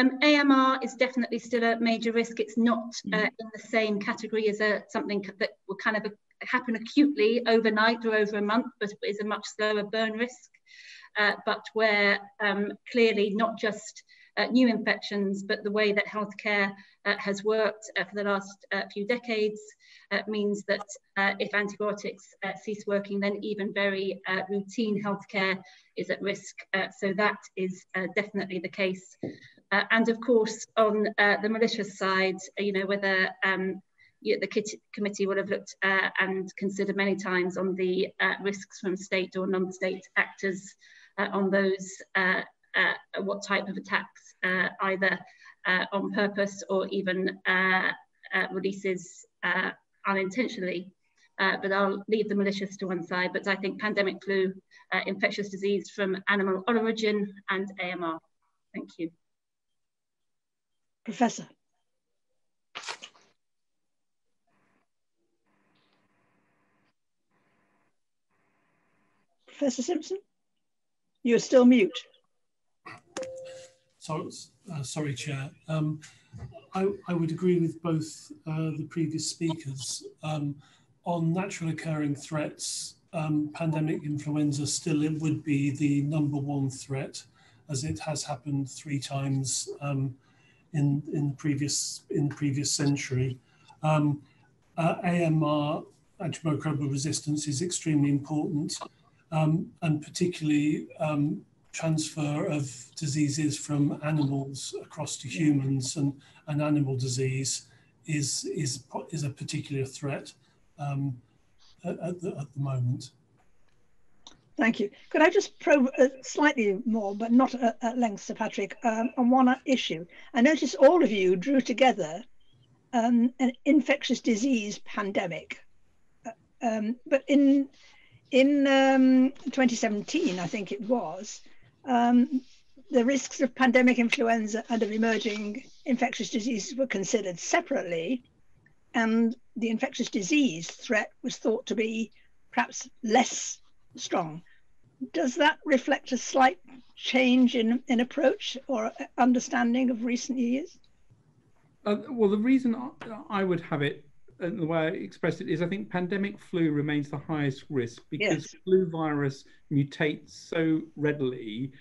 Um, AMR is definitely still a major risk. It's not uh, mm. in the same category as a, something that will kind of happen acutely overnight or over a month, but is a much slower burn risk. Uh, but where um, clearly not just uh, new infections, but the way that healthcare uh, has worked uh, for the last uh, few decades uh, means that if antibiotics cease working, then even very routine healthcare is at risk. so that is definitely the case. And of course, on the malicious side, you know, whether um, the committee will have looked uh, and considered many times on the uh, risks from state or non-state actors uh, on those, what type of attacks, either on purpose or even releases unintentionally. Uh, but I'll leave the malicious to one side. But I think pandemic flu, uh, infectious disease from animal origin and AMR. Thank you. Professor. Professor Simpson, you're still mute. So, uh, sorry, Chair. Um, I, I, would agree with both uh, the previous speakers. Um, on natural occurring threats, um, pandemic influenza still it would be the number one threat, as it has happened three times in in previous in the previous century. Um, uh, AMR, antimicrobial resistance, is extremely important, um, and particularly um, transfer of diseases from animals across to humans and, and animal disease is, is, is a particular threat um, at, at, the, at the moment. Thank you. Could I just probe uh, slightly more, but not at, at length, Sir Patrick, um, on one issue? I notice all of you drew together um, an infectious disease pandemic. Uh, um, but in in um, 2017, I think it was, um, the risks of pandemic influenza and of emerging infectious diseases were considered separately, and the infectious disease threat was thought to be perhaps less strong. Does that reflect a slight change in, in approach or understanding of recent years? Uh, well, the reason I would have it and the way I expressed it is I think pandemic flu remains the highest risk because yes. flu virus mutates so readily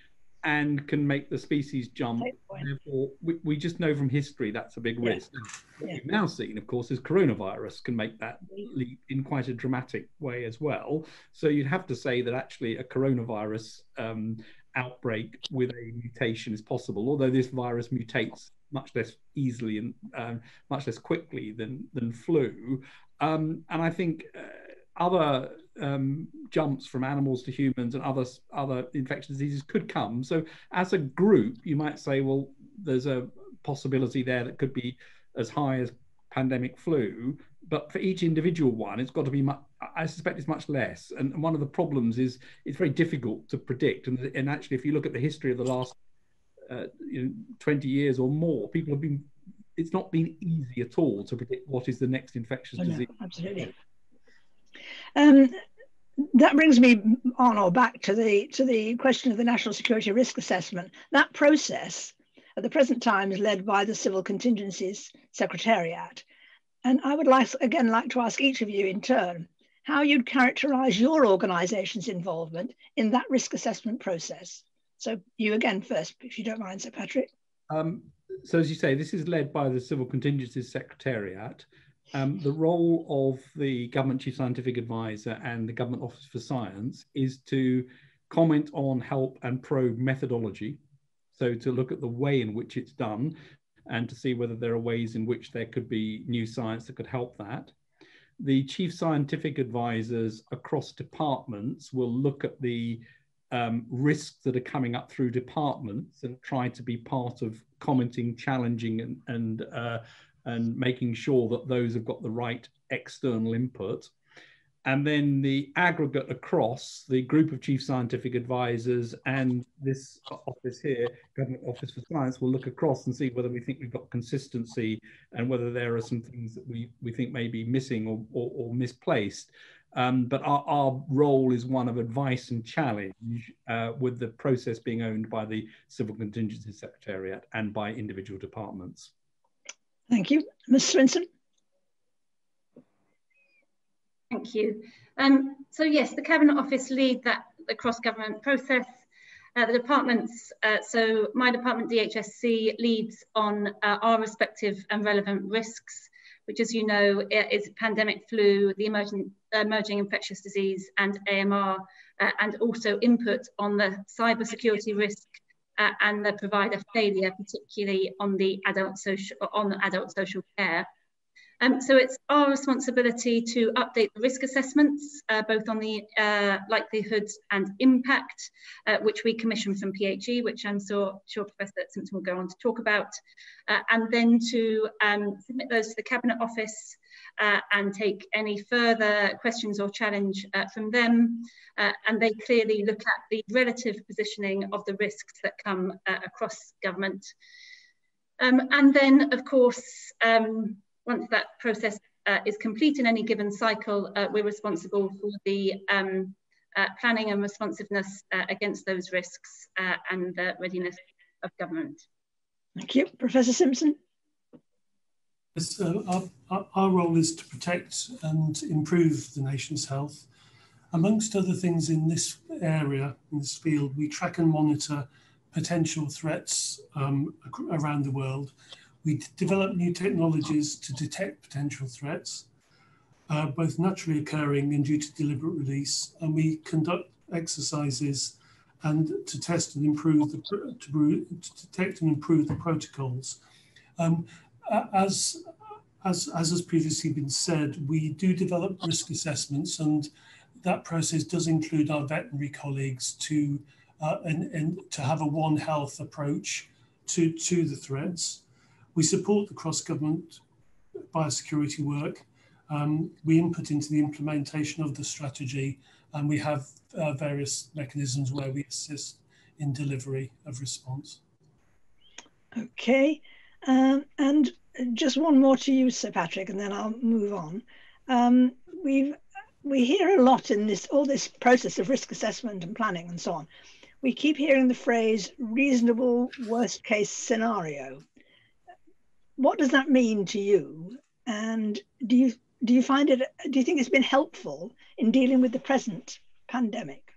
and can make the species jump. Therefore, we, we just know from history that's a big yeah. risk. What we've now seen, of course, is coronavirus can make that leap in quite a dramatic way as well. So you'd have to say that actually a coronavirus um, outbreak with a mutation is possible, although this virus mutates much less easily and um, much less quickly than than flu. Um, and I think uh, other um, jumps from animals to humans and other other infectious diseases could come. So as a group, you might say, well, there's a possibility there that could be as high as pandemic flu, but for each individual one, it's got to be much. I suspect it's much less. And one of the problems is it's very difficult to predict. And, and actually, if you look at the history of the last uh, you know, 20 years or more, people have been, it's not been easy at all to predict what is the next infectious oh, disease. No, absolutely. Um, that brings me on or back to the to the question of the national security risk assessment. That process at the present time is led by the Civil Contingencies Secretariat. And I would like again like to ask each of you in turn how you'd characterize your organization's involvement in that risk assessment process. So you again first, if you don't mind, Sir Patrick. Um, so as you say, this is led by the Civil Contingencies Secretariat. Um, the role of the Government Chief Scientific Advisor and the Government Office for Science is to comment on, help and probe methodology. So to look at the way in which it's done and to see whether there are ways in which there could be new science that could help that. The chief scientific advisors across departments will look at the um, risks that are coming up through departments and try to be part of commenting, challenging, and and, uh, and making sure that those have got the right external input. And then the aggregate across the group of chief scientific advisors and this office here, Government Office for Science, will look across and see whether we think we've got consistency and whether there are some things that we, we think may be missing or, or, or misplaced. Um, but our, our, role is one of advice and challenge uh, with the process being owned by the Civil Contingency Secretariat and by individual departments. Thank you. Ms. Swinson. Thank you. Um, so yes, the Cabinet Office lead that the cross-government process. Uh, the departments, uh, so my department DHSC leads on uh, our respective and relevant risks, which as you know is pandemic flu, the emerging, emerging infectious disease and AMR, uh, and also input on the cyber security risk uh, and the provider failure, particularly on the adult social, on adult social care. Um, so it's our responsibility to update the risk assessments, uh, both on the uh, likelihood and impact, uh, which we commission from PHE, which I'm sure, sure Professor Simpson will go on to talk about, uh, and then to um, submit those to the Cabinet Office uh, and take any further questions or challenge uh, from them. and they clearly look at the relative positioning of the risks that come across government. Um, and then, of course, um, once that process uh, is complete in any given cycle, uh, we're responsible for the um, uh, planning and responsiveness uh, against those risks uh, and the readiness of government. Thank you. Professor Simpson. Yes, our, our, our role is to protect and improve the nation's health. Amongst other things in this area, in this field, we track and monitor potential threats um, around the world we develop new technologies to detect potential threats, uh, both naturally occurring and due to deliberate release, and we conduct exercises and to test and improve the to, to detect and improve the protocols. Um, as as as has previously been said, we do develop risk assessments, and that process does include our veterinary colleagues to uh, and, and to have a One Health approach to to the threats. We support the cross-government biosecurity work. Um, we input into the implementation of the strategy, and we have uh, various mechanisms where we assist in delivery of response. Okay, um, and just one more to you, Sir Patrick, and then I'll move on. Um, we've we hear a lot in this all this process of risk assessment and planning and so on. We keep hearing the phrase reasonable worst case scenario what does that mean to you? And do you do you find it? Do you think it's been helpful in dealing with the present pandemic?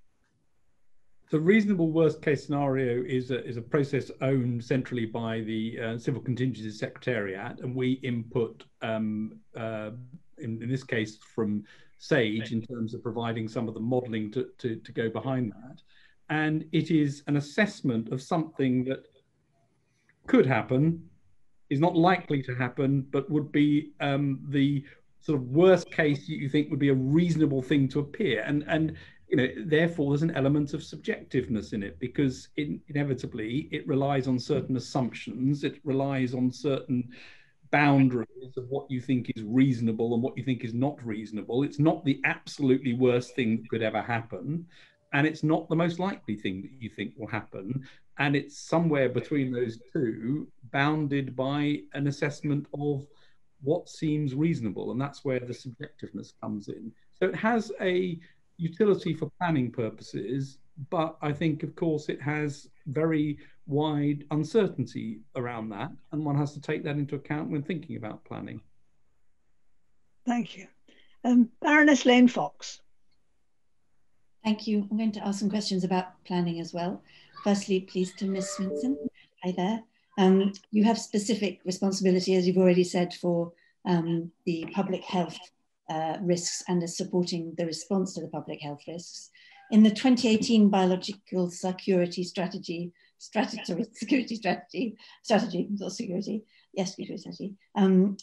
The reasonable worst case scenario is a, is a process owned centrally by the uh, Civil Contingency Secretariat, and we input, um, uh, in, in, this case, from SAGE in terms of providing some of the modelling to, to, to go behind that. And it is an assessment of something that could happen is not likely to happen, but would be um, the sort of worst case you think would be a reasonable thing to appear. And and you know, therefore, there's an element of subjectiveness in it because in, inevitably it relies on certain assumptions. It relies on certain boundaries of what you think is reasonable and what you think is not reasonable. It's not the absolutely worst thing that could ever happen, and it's not the most likely thing that you think will happen and it's somewhere between those two bounded by an assessment of what seems reasonable and that's where the subjectiveness comes in so it has a utility for planning purposes but i think of course it has very wide uncertainty around that and one has to take that into account when thinking about planning thank you um, baroness lane fox thank you i'm going to ask some questions about planning as well Firstly, please to Ms. Swinson. Hi there. Um, you have specific responsibility, as you've already said, for um, the public health uh, risks and is supporting the response to the public health risks. In the 2018 biological security strategy, strategy, security strategy, strategy, not security, yes, security strategy, um,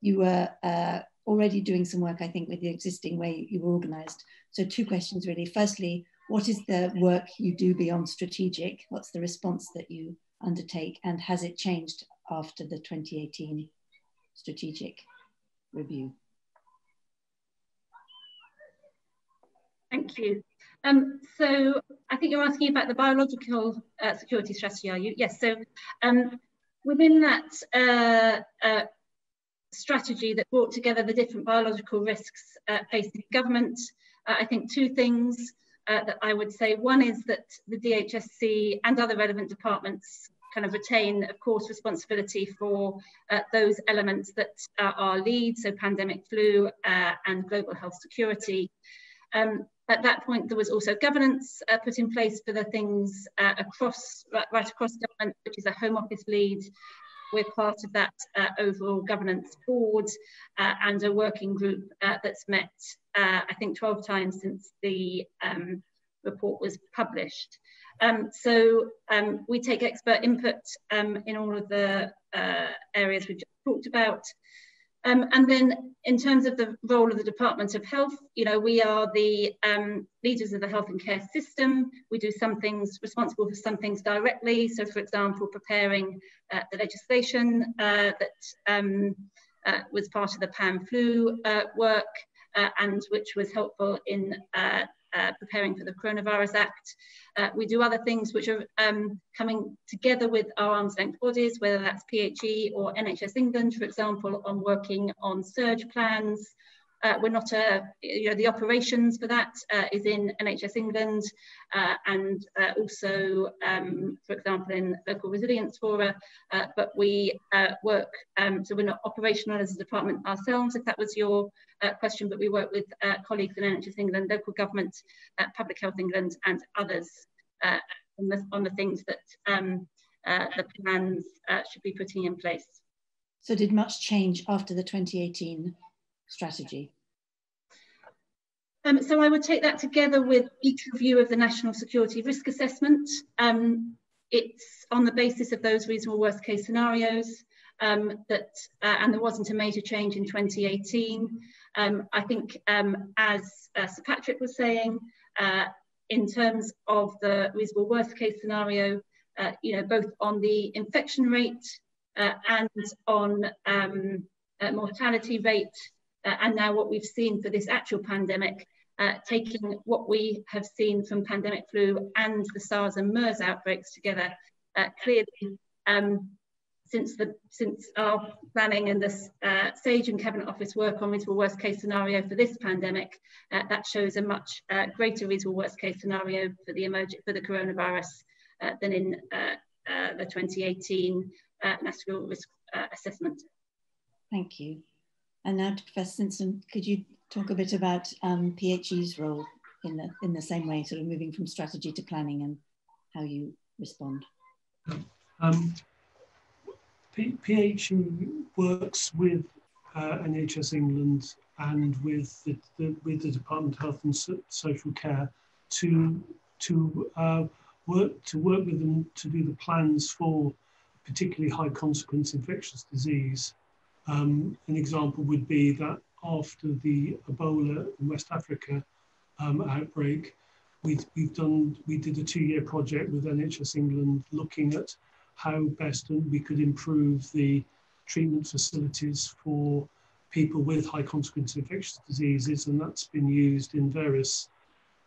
you were uh, already doing some work, I think, with the existing way you were organized. So two questions really. Firstly, what is the work you do beyond strategic? What's the response that you undertake? And has it changed after the 2018 strategic review? Thank you. Um, so I think you're asking about the biological uh, security strategy, are you? Yes, so um, within that uh, uh, strategy that brought together the different biological risks uh, facing government. Uh, I think two things uh, that I would say. One is that the DHSC and other relevant departments kind of retain, of course, responsibility for uh, those elements that are lead, so pandemic flu uh, and global health security. Um, at that point, there was also governance uh, put in place for the things uh, across, right, right, across government, which is a Home Office lead. We're part of that uh, overall governance board uh, and a working group uh, that's met, uh, I think, 12 times since the um, report was published. Um, so um, we take expert input um, in all of the areas we just talked about. Um, and then in terms of the role of the Department of Health, you know, we are the um, leaders of the health and care system. We do some things, responsible for some things directly. So for example, preparing uh, the legislation uh, that um, uh, was part of the PAN flu uh, work uh, and which was helpful in uh, preparing for the Coronavirus Act. Uh, we do other things which are um, coming together with our arm's length bodies, whether that's PHE or NHS England, for example, on working on surge plans, uh, we're not a, you know, the operations for that uh, is in NHS England uh, and uh, also, um, for example, in local resilience fora, uh, but we uh, work, um, so we're not operational as a department ourselves, if that was your question, but we work with colleagues in NHS England, local government, Public Health England and others on the, on, the, things that um, the plans should be putting in place. So did much change after the 2018 strategy? Um, so I would take that together with each review of the National Security Risk Assessment. Um, it's on the basis of those reasonable worst case scenarios um, that, uh, and there wasn't a major change in 2018. Um, I think um, as uh, Sir Patrick was saying, uh, in terms of the reasonable worst case scenario, uh, you know, both on the infection rate uh, and on um, uh, mortality rate, uh, and now what we've seen for this actual pandemic, uh, taking what we have seen from pandemic flu and the SARS and MERS outbreaks together, uh, clearly um, since the since our planning and the uh, SAGE and Cabinet Office work on reasonable worst case scenario for this pandemic, uh, that shows a much uh, greater reasonable worst case scenario for the for the coronavirus uh, than in the 2018 National Risk Assessment. Thank you. And now, to Professor Simpson, could you talk a bit about um, PHE's role in the, in the same way, sort of moving from strategy to planning and how you respond? Um, PHE works with uh, NHS England and with the, the, with the Department of Health and so Social Care to to uh, work to work with them to do the plans for particularly high consequence infectious disease um, an example would be that after the Ebola in West Africa um, outbreak, we've, we've done, we did a two-year project with NHS England looking at how best we could improve the treatment facilities for people with high consequence infectious diseases, and that's been used in various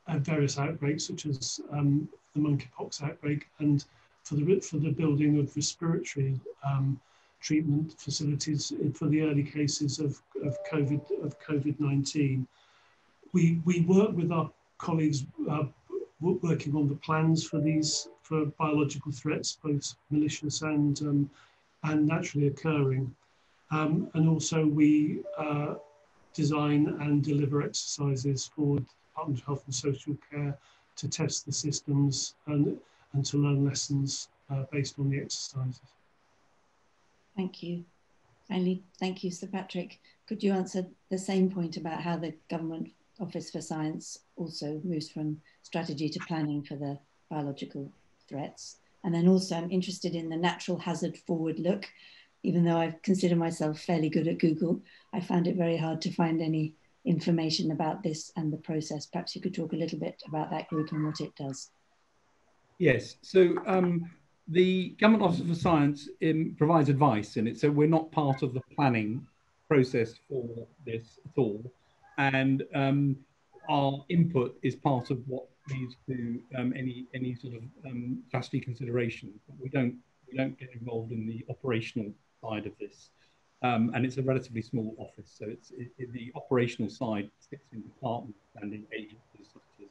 uh, various outbreaks, such as um, the monkeypox outbreak, and for the for the building of respiratory um, treatment facilities for the early cases of, of COVID of COVID-19. We, we work with our colleagues uh, working on the plans for these for biological threats, both malicious and um, and naturally occurring. Um, and also we uh, design and deliver exercises for the Department of Health and Social Care to test the systems and, and to learn lessons uh, based on the exercises. Thank you. Finally, thank you, Sir Patrick. Could you answer the same point about how the Government Office for Science also moves from strategy to planning for the biological threats? And then also I'm interested in the natural hazard forward look. Even though I consider myself fairly good at Google, I found it very hard to find any information about this and the process. Perhaps you could talk a little bit about that group and what it does. Yes, so um, the Government Office for Science um, provides advice in it, so we're not part of the planning process for this at all. And um, our input is part of what leads to um, any any sort of um, strategy consideration. But we don't we don't get involved in the operational side of this. Um, and it's a relatively small office, so it's it, it, the operational side sits in departments and in agencies such as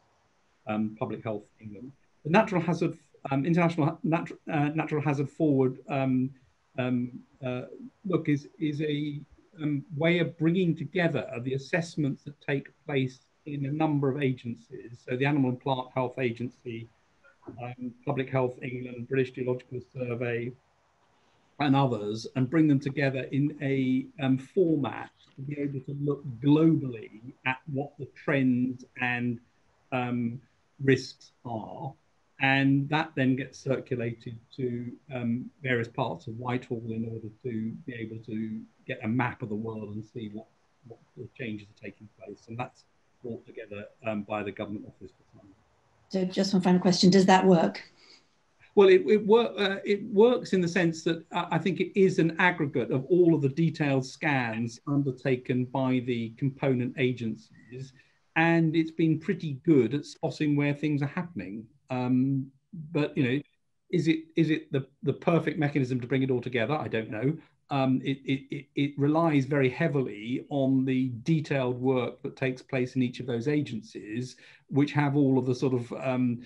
um, Public Health England. The Natural Hazard um, International Nat uh, Natural Hazard Forward um, um, uh, look is is a um, way of bringing together the assessments that take place in a number of agencies. So the Animal and Plant Health Agency, Public Health England, British Geological Survey, and others and bring them together in a um, format to be able to look globally at what the trends and um, risks are. And that then gets circulated to um, various parts of Whitehall in order to be able to get a map of the world and see what, what changes are taking place. And that's brought together um, by the Government Office. So just one final question, does that work? Well, it, it, wor uh, it works in the sense that I think it is an aggregate of all of the detailed scans undertaken by the component agencies, and it's been pretty good at spotting where things are happening. Um, but you know, is it is it the the perfect mechanism to bring it all together? I don't know. Um, it, it, it relies very heavily on the detailed work that takes place in each of those agencies, which have all of the sort of um,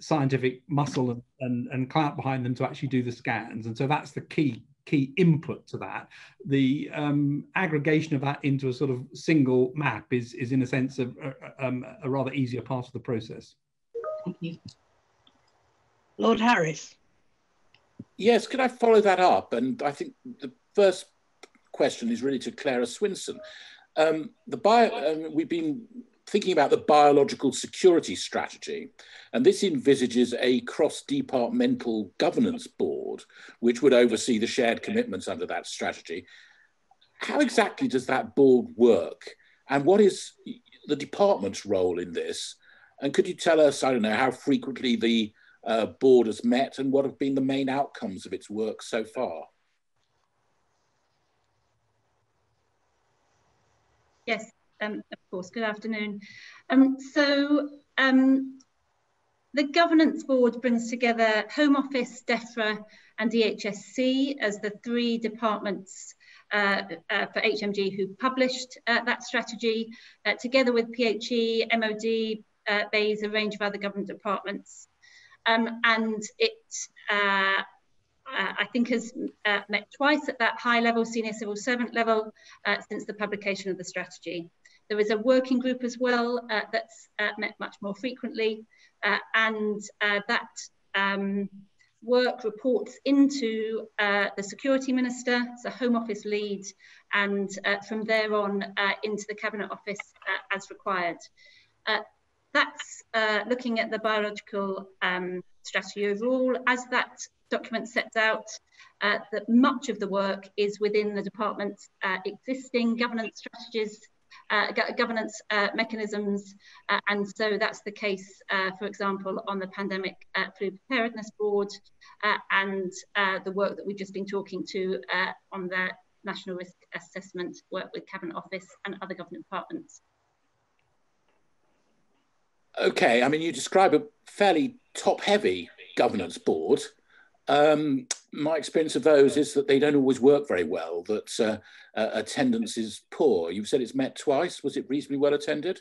scientific muscle and, and, and clout behind them to actually do the scans. And so that's the key key input to that. The um, aggregation of that into a sort of single map is, is in a sense, a, a, um, a rather easier part of the process. Thank you. Lord Harris. Yes, could I follow that up? And I think the first question is really to Clara Swinson. Um, the bio, um, we've been thinking about the biological security strategy. And this envisages a cross departmental governance board, which would oversee the shared commitments under that strategy. How exactly does that board work? And what is the department's role in this? And could you tell us, I don't know, how frequently the uh, board has met and what have been the main outcomes of its work so far? Yes, um, of course, good afternoon. Um, so um, the governance board brings together Home Office, DEFRA and DHSC as the three departments uh, uh, for HMG who published uh, that strategy, uh, together with PHE, MOD, uh, a range of other government departments. Um, and it uh, uh, I think has uh, met twice at that high level, senior civil servant level, uh, since the publication of the strategy. There is a working group as well uh, that's uh, met much more frequently, uh, and that um, work reports into the security minister, so Home Office lead, and from there on into the Cabinet Office as required. That's looking at the biological um, strategy overall. As that document sets out, uh, that much of the work is within the department's uh, existing governance strategies uh, governance uh, mechanisms. Uh, and so that's the case, uh, for example, on the Pandemic uh, Flu Preparedness Board uh, and the work that we've just been talking to on the National Risk Assessment work with Cabinet Office and other government departments. Okay, I mean, you describe a fairly top heavy governance board. Um, my experience of those is that they don't always work very well, that uh, uh, attendance is poor. You've said it's met twice. Was it reasonably well attended?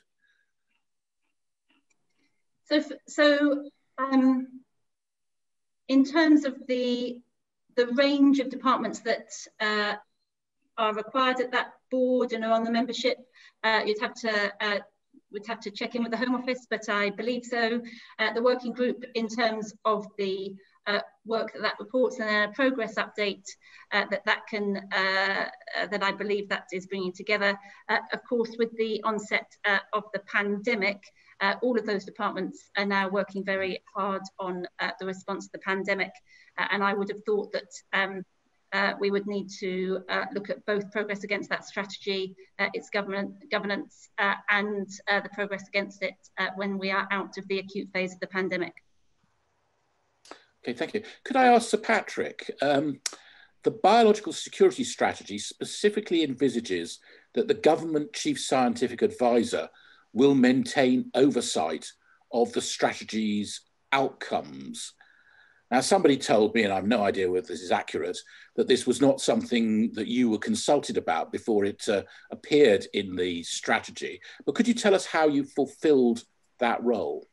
So, so um, in terms of the, the range of departments that uh, are required at that board and are on the membership, uh, you'd have to uh, would have to check in with the Home Office, but I believe so. Uh, the working group in terms of the uh, work that that reports and then a progress update uh, that that can uh, uh that I believe that is bringing together. Uh, of course, with the onset of the pandemic, all of those departments are now working very hard on the response to the pandemic, and I would have thought that. Um, Uh, we would need to uh, look at both progress against that strategy, uh, its government governance, and the progress against it when we are out of the acute phase of the pandemic. Okay, thank you. Could I ask Sir Patrick, um, the biological security strategy specifically envisages that the government chief scientific advisor will maintain oversight of the strategy's outcomes. Now, somebody told me, and I have no idea whether this is accurate, that this was not something that you were consulted about before it uh, appeared in the strategy. But could you tell us how you fulfilled that role?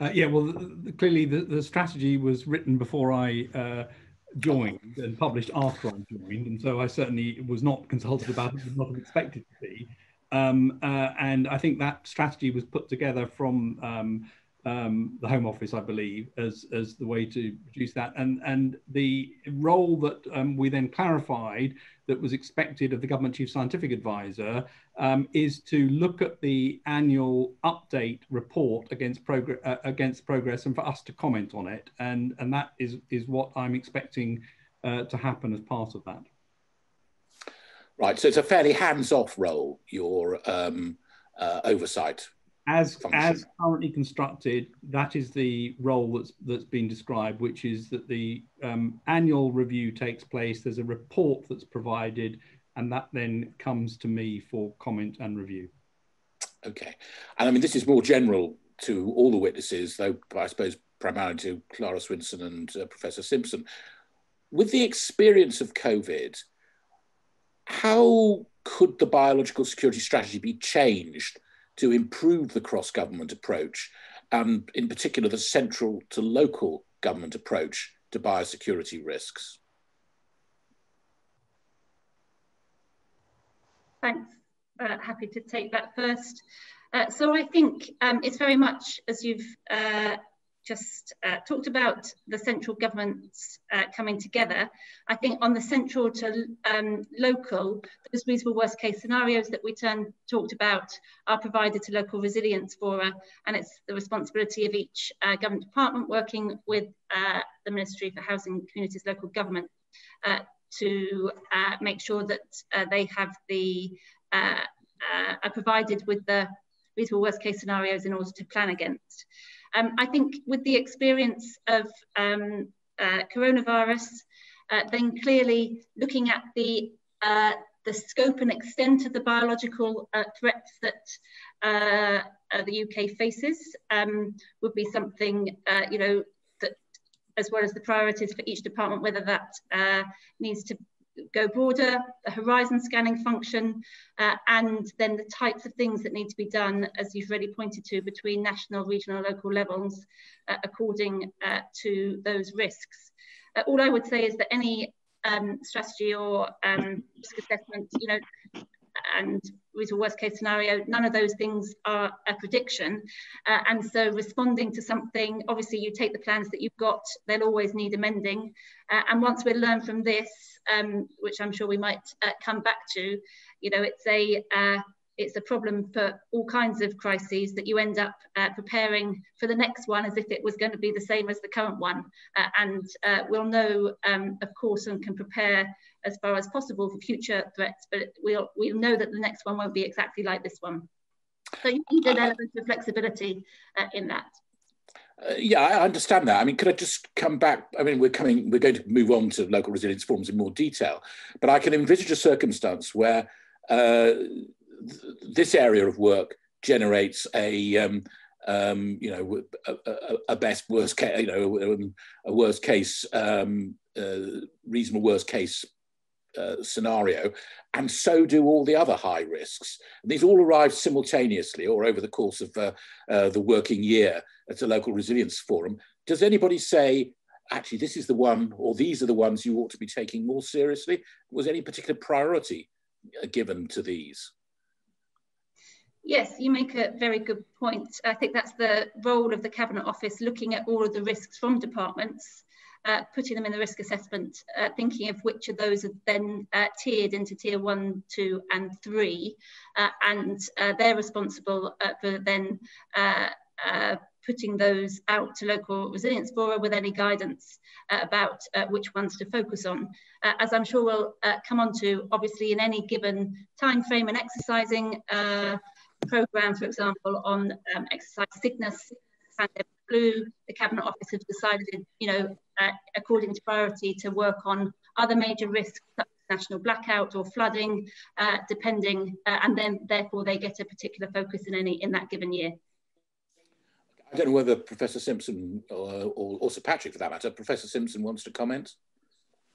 Uh, yeah, well, the, clearly the, the strategy was written before I uh, joined and published after I joined, and so I certainly was not consulted about it, was not expected to be. Um, uh, and I think that strategy was put together from um, um, the Home Office, I believe, as, as the way to produce that. And, and the role that um, we then clarified that was expected of the Government Chief Scientific Advisor um, is to look at the annual update report against, progress uh, against progress and for us to comment on it. And, and that is, is what I'm expecting uh, to happen as part of that. Right, so it's a fairly hands-off role, your um, uh, oversight as as currently constructed, that is the role that's that's been described, which is that the um, annual review takes place. There's a report that's provided, and that then comes to me for comment and review. Okay, and I mean this is more general to all the witnesses, though I suppose primarily to Clara Swinson and uh, Professor Simpson. With the experience of COVID, how could the biological security strategy be changed to improve the cross government approach, and in particular the central to local government approach to biosecurity risks? Thanks. Uh, happy to take that first. Uh, so I think um, it's very much, as you've uh, just uh, talked about the central governments uh, coming together. I think on the central to um, local, those reasonable worst case scenarios that we talked about are provided to local resilience fora, and it's the responsibility of each uh, government department working with uh, the Ministry for Housing, Communities, Local Government uh, to uh, make sure that they have the, are provided with the reasonable worst case scenarios in order to plan against. Um, I think with the experience of um, uh, coronavirus, uh, then clearly looking at the uh, the scope and extent of the biological uh, threats that uh, uh, the UK faces um, would be something, you know, that as well as the priorities for each department, whether that needs to go broader, the horizon scanning function, uh, and then the types of things that need to be done, as you've already pointed to, between national, regional, local levels, uh, according uh, to those risks. Uh, all I would say is that any um, strategy or um, risk assessment, you know, and with a worst case scenario, none of those things are a prediction. Uh, and so responding to something, obviously you take the plans that you've got, they'll always need amending. Uh, and once we learn from this, um, which I'm sure we might uh, come back to, you know, it's a, uh, it's a problem for all kinds of crises that you end up uh, preparing for the next one as if it was going to be the same as the current one. Uh, and we'll know, um, of course, and can prepare as far as possible for future threats, but we'll, we'll know that the next one won't be exactly like this one. So you need an element of flexibility uh, in that. Uh, yeah, I understand that. I mean, could I just come back? I mean, we're coming, we're going to move on to local resilience forms in more detail, but I can envisage a circumstance where uh, this area of work generates a um, um, you know a, a, a, best worst case you know um, a worst case um, uh, reasonable worst case uh, scenario, and so do all the other high risks. And these all arrive simultaneously or over the course of uh, uh, the working year at a local resilience forum. Does anybody say, actually, this is the one, or these are the ones you ought to be taking more seriously? Was any particular priority uh, given to these? Yes, you make a very good point. I think that's the role of the Cabinet Office, looking at all of the risks from departments, uh, putting them in the risk assessment, uh, thinking of which of those are then uh, tiered into tier one, two, and three, uh, and uh, they're responsible uh, for then putting those out to local resilience fora with any guidance about which ones to focus on. as I'm sure we'll come on to, obviously in any given time frame and exercising program, for example, on um, exercise Cygnus, pandemic flu, the Cabinet Office has decided, you know, uh, according to priority, to work on other major risks, such as national blackout or flooding, uh, depending, uh, and then therefore they get a particular focus in any in that given year. I don't know whether Professor Simpson or, or, or Sir Patrick, for that matter, Professor Simpson wants to comment.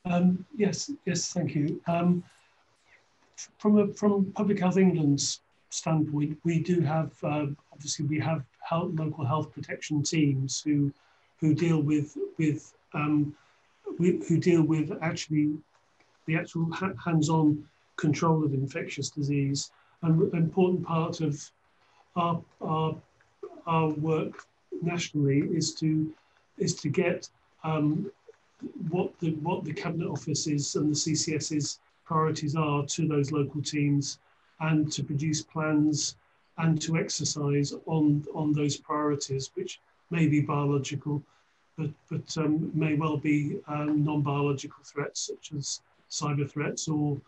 Um, yes, yes, thank you. Um, from a, from Public Health England's standpoint, we do have uh, obviously we have health, local health protection teams who who deal with with um, we, who deal with actually the actual ha hands-on control of infectious disease. An important part of our, our our work nationally is to is to get um, what the what the cabinet offices and the CCS's priorities are to those local teams, and to produce plans and to exercise on on those priorities, which may be biological, but but um, may well be um, non-biological threats such as cyber threats or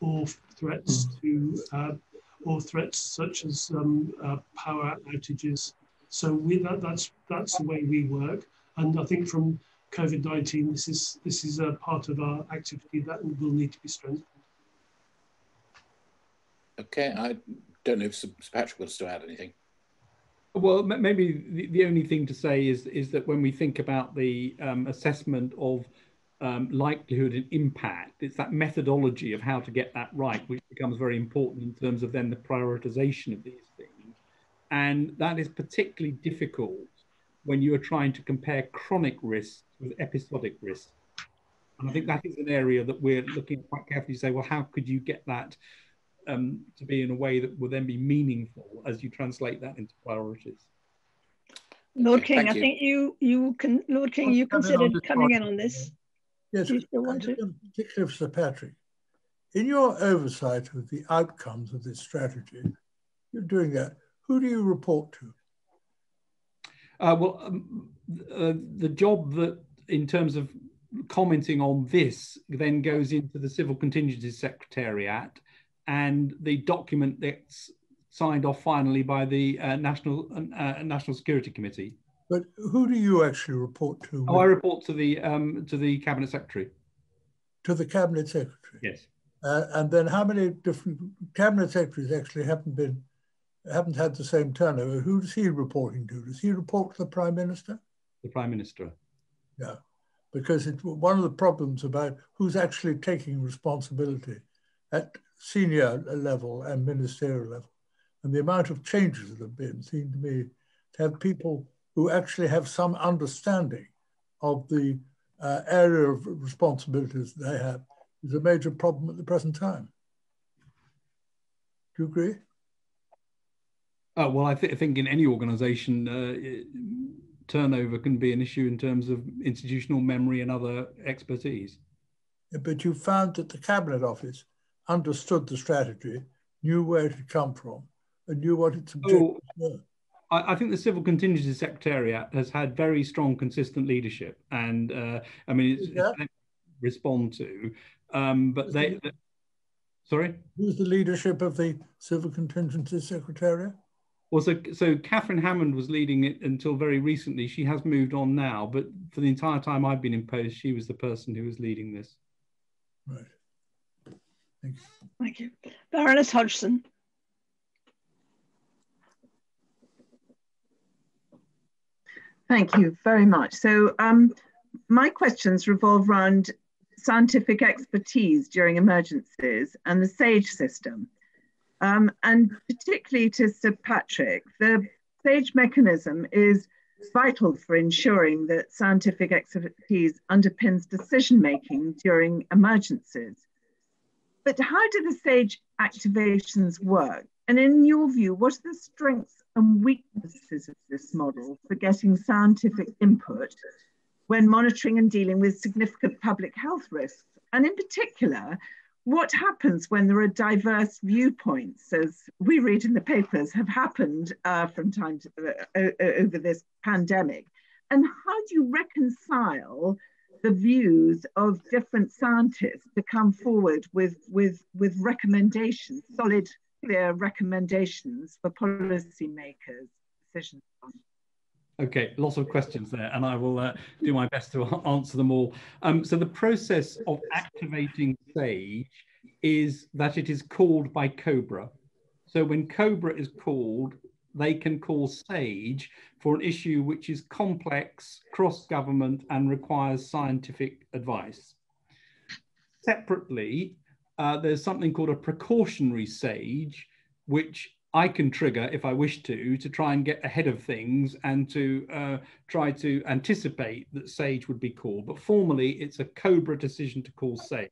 or threats mm. to uh, or threats such as um, uh, power outages. So we, that, that's that's the way we work, and I think from COVID-19, this is this is a part of our activity that will need to be strengthened. Okay, I don't know if Sir Patrick wants to add anything. Well, maybe the, only thing to say is is that when we think about the um, assessment of um, likelihood and impact, it's that methodology of how to get that right, which becomes very important in terms of then the prioritization of these things. And that is particularly difficult when you are trying to compare chronic risks with episodic risks. And I think that is an area that we're looking quite carefully to say, well, how could you get that um, to be in a way that will then be meaningful as you translate that into priorities? Lord King, Thank I you. think you you can Lord King, you considered coming in on this. Yes, particularly for Sir Patrick. In your oversight of the outcomes of this strategy, you're doing that. Who do you report to? Uh, well, um, uh, the job that, in terms of commenting on this, then goes into the Civil Contingency Secretariat, and the document that's signed off finally by the uh, National uh, National Security Committee. But who do you actually report to? Oh, I report to the um, to the cabinet secretary. To the cabinet secretary. Yes. Uh, and then how many different cabinet secretaries actually haven't been haven't had the same turnover? Who is he reporting to? Does he report to the prime minister? The prime minister. Yeah, because it's one of the problems about who's actually taking responsibility at senior level and ministerial level, and the amount of changes that have been seem to me to have people who actually have some understanding of the uh, area of responsibilities they have is a major problem at the present time. Do you agree? Uh, well, I, th I, think in any organization, uh, turnover can be an issue in terms of institutional memory and other expertise. But you found that the Cabinet Office understood the strategy, knew where it had come from, and knew what its objectives oh, were. I, I, think the Civil Contingency Secretariat has had very strong, consistent leadership, and uh, I mean, it's, yeah. it's respond to. Um, but they, the, sorry, who's the leadership of the Civil Contingency Secretariat? Well, so so Katharine Hammond was leading it until very recently. She has moved on now, but for the entire time I've been in post, she was the person who was leading this. Right. Thank you. Thank you, Baroness Hodgson. Thank you very much. So um, my questions revolve around scientific expertise during emergencies and the SAGE system. Um, and particularly to Sir Patrick, the SAGE mechanism is vital for ensuring that scientific expertise underpins decision making during emergencies. But how do the SAGE activations work? And in your view, what are the strengths and weaknesses of this model for getting scientific input when monitoring and dealing with significant public health risks? And in particular, what happens when there are diverse viewpoints, as we read in the papers, have happened uh, from time to, uh, over this pandemic? And how do you reconcile the views of different scientists to come forward with, with, with recommendations, solid clear recommendations for policymakers' decisions? Okay, lots of questions there, and I will uh, do my best to answer them all. Um, so the process of activating SAGE is that it is called by COBRA. So when COBRA is called, they can call SAGE for an issue which is complex, cross-government and requires scientific advice. Separately, uh, there's something called a precautionary SAGE, which I can trigger if I wish to, to try and get ahead of things and to uh, try to anticipate that SAGE would be called. But formally, it's a COBRA decision to call SAGE.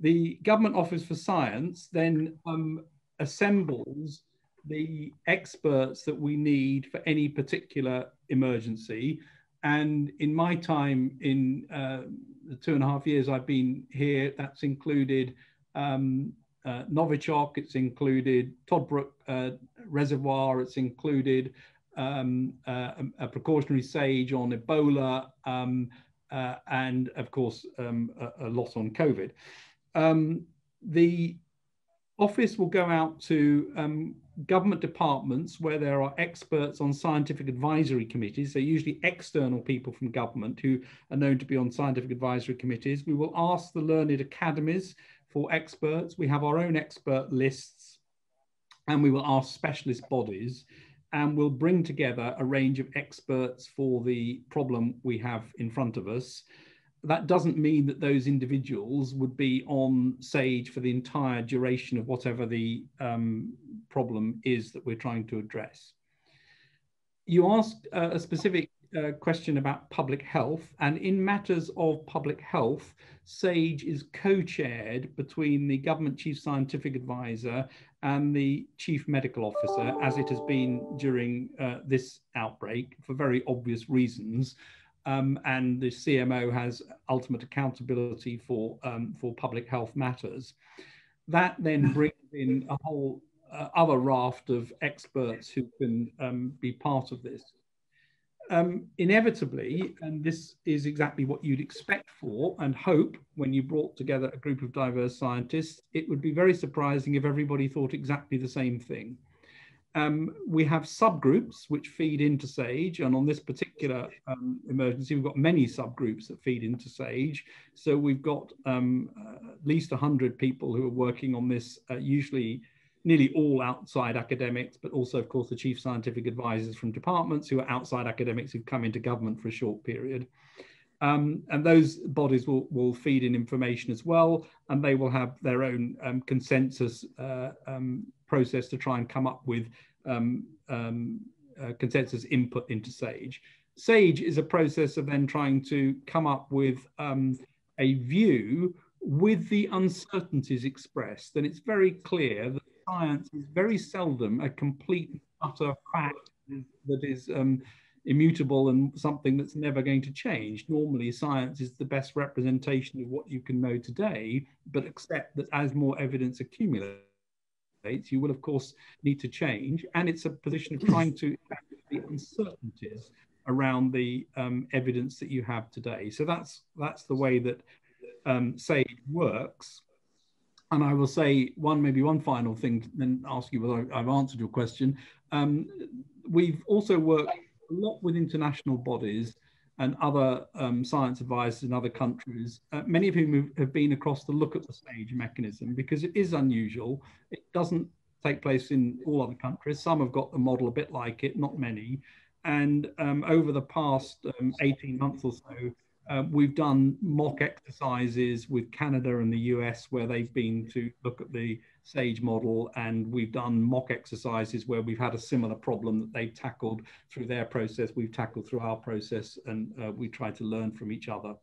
The Government Office for Science then um, assembles the experts that we need for any particular emergency. And in my time, in uh, the two and a half years I've been here, that's included um, uh, Novichok, it's included Toddbrook uh, Reservoir, it's included um, uh, a, a, precautionary SAGE on Ebola, um, uh, and of course, um, a, a, lot on COVID. Um, the office will go out to um, government departments where there are experts on scientific advisory committees, so usually external people from government who are known to be on scientific advisory committees. We will ask the learned academies for experts. We have our own expert lists and we will ask specialist bodies and we'll bring together a range of experts for the problem we have in front of us. That doesn't mean that those individuals would be on SAGE for the entire duration of whatever the um, problem is that we're trying to address. You asked uh, a specific uh, question about public health, and in matters of public health, SAGE is co-chaired between the government chief scientific advisor and the chief medical officer, as it has been during uh, this outbreak for very obvious reasons. Um, and the CMO has ultimate accountability for, um, for public health matters. That then brings in a whole uh, other raft of experts who can um, be part of this um, inevitably, and this is exactly what you'd expect for and hope when you brought together a group of diverse scientists, it would be very surprising if everybody thought exactly the same thing. Um, we have subgroups which feed into SAGE, and on this particular um, emergency, we've got many subgroups that feed into SAGE. So we've got um, uh, at least 100 people who are working on this, uh, usually nearly all outside academics, but also, of course, the chief scientific advisors from departments who are outside academics who've come into government for a short period. Um, and those bodies will, will feed in information as well, and they will have their own um, consensus uh, um, process to try and come up with um, um, uh, consensus input into SAGE. SAGE is a process of then trying to come up with um, a view with the uncertainties expressed. And it's very clear that science is very seldom a complete utter fact that is um, immutable and something that's never going to change. Normally, science is the best representation of what you can know today, but accept that as more evidence accumulates, you will, of course, need to change. And it's a position of trying to the uncertainties around the um, evidence that you have today. So that's that's the way that um, SAGE works. And I will say one, maybe one final thing, then ask you whether I've answered your question. Um, we've also worked a lot with international bodies and other um, science advisors in other countries, uh, many of whom have been across to look at the SAGE mechanism because it is unusual. It doesn't take place in all other countries. Some have got the model a bit like it, not many. And um, over the past um, 18 months or so, uh, we've done mock exercises with Canada and the US where they've been to look at the SAGE model, and we've done mock exercises where we've had a similar problem that they've tackled through their process, we've tackled through our process, and uh, we try to learn from each other.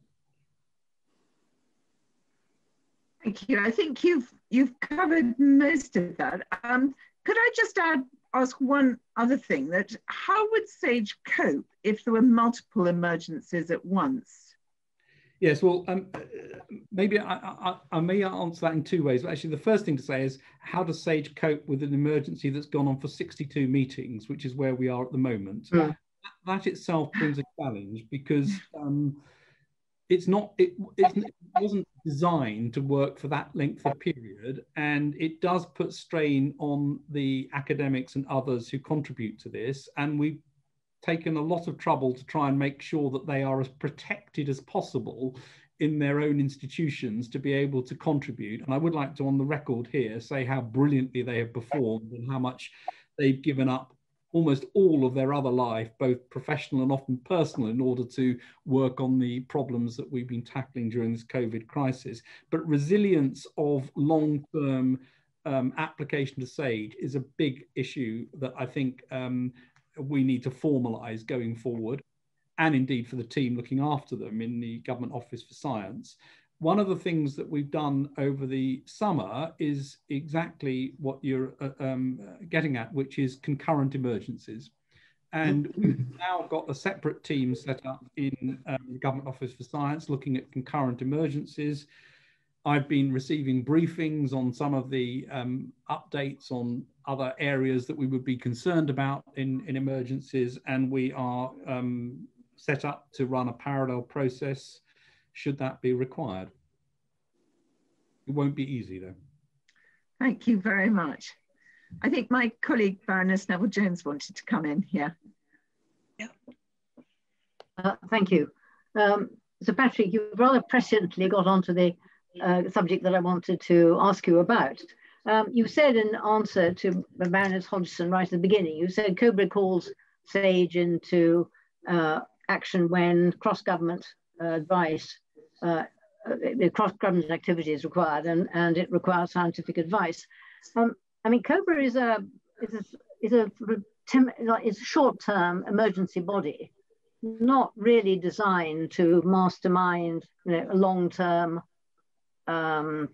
Thank you. I think you've you've covered most of that. Um, could I just add ask one other thing that how would SAGE cope if there were multiple emergencies at once? Yes, well, um, maybe I, I, I, may answer that in two ways. But actually, the first thing to say is how does SAGE cope with an emergency that's gone on for 62 meetings, which is where we are at the moment? Mm. That, that, itself brings a challenge because um, it's not it, it wasn't designed to work for that length of period, and it does put strain on the academics and others who contribute to this. And we taken a lot of trouble to try and make sure that they are as protected as possible in their own institutions to be able to contribute. And I would like to, on the record here, say how brilliantly they have performed and how much they've given up almost all of their other life, both professional and often personal, in order to work on the problems that we've been tackling during this COVID crisis. But resilience of long term um, application to SAGE is a big issue that I think um, we need to formalize going forward, and indeed for the team looking after them in the Government Office for Science one of the things that we've done over the summer is exactly what you're uh, um, getting at, which is concurrent emergencies. And we've now got a separate team set up in um, the Government Office for Science looking at concurrent emergencies. I've been receiving briefings on some of the um, updates on other areas that we would be concerned about in, in emergencies, and we are um, set up to run a parallel process should that be required. It won't be easy though. Thank you very much. I think my colleague Baroness Neville Jones wanted to come in here. Yeah. Uh, thank you. Um, so Patrick, you've rather presciently got onto the uh, subject that I wanted to ask you about. Um, you said in answer to Baroness Hodgson right at the beginning, you said COBRA calls SAGE into uh, action when cross-government uh, advice uh, cross-government activity is required and, and it requires scientific advice. Um, I mean, COBRA is a, is a, is a, is a short-term emergency body, not really designed to mastermind you know, long-term um,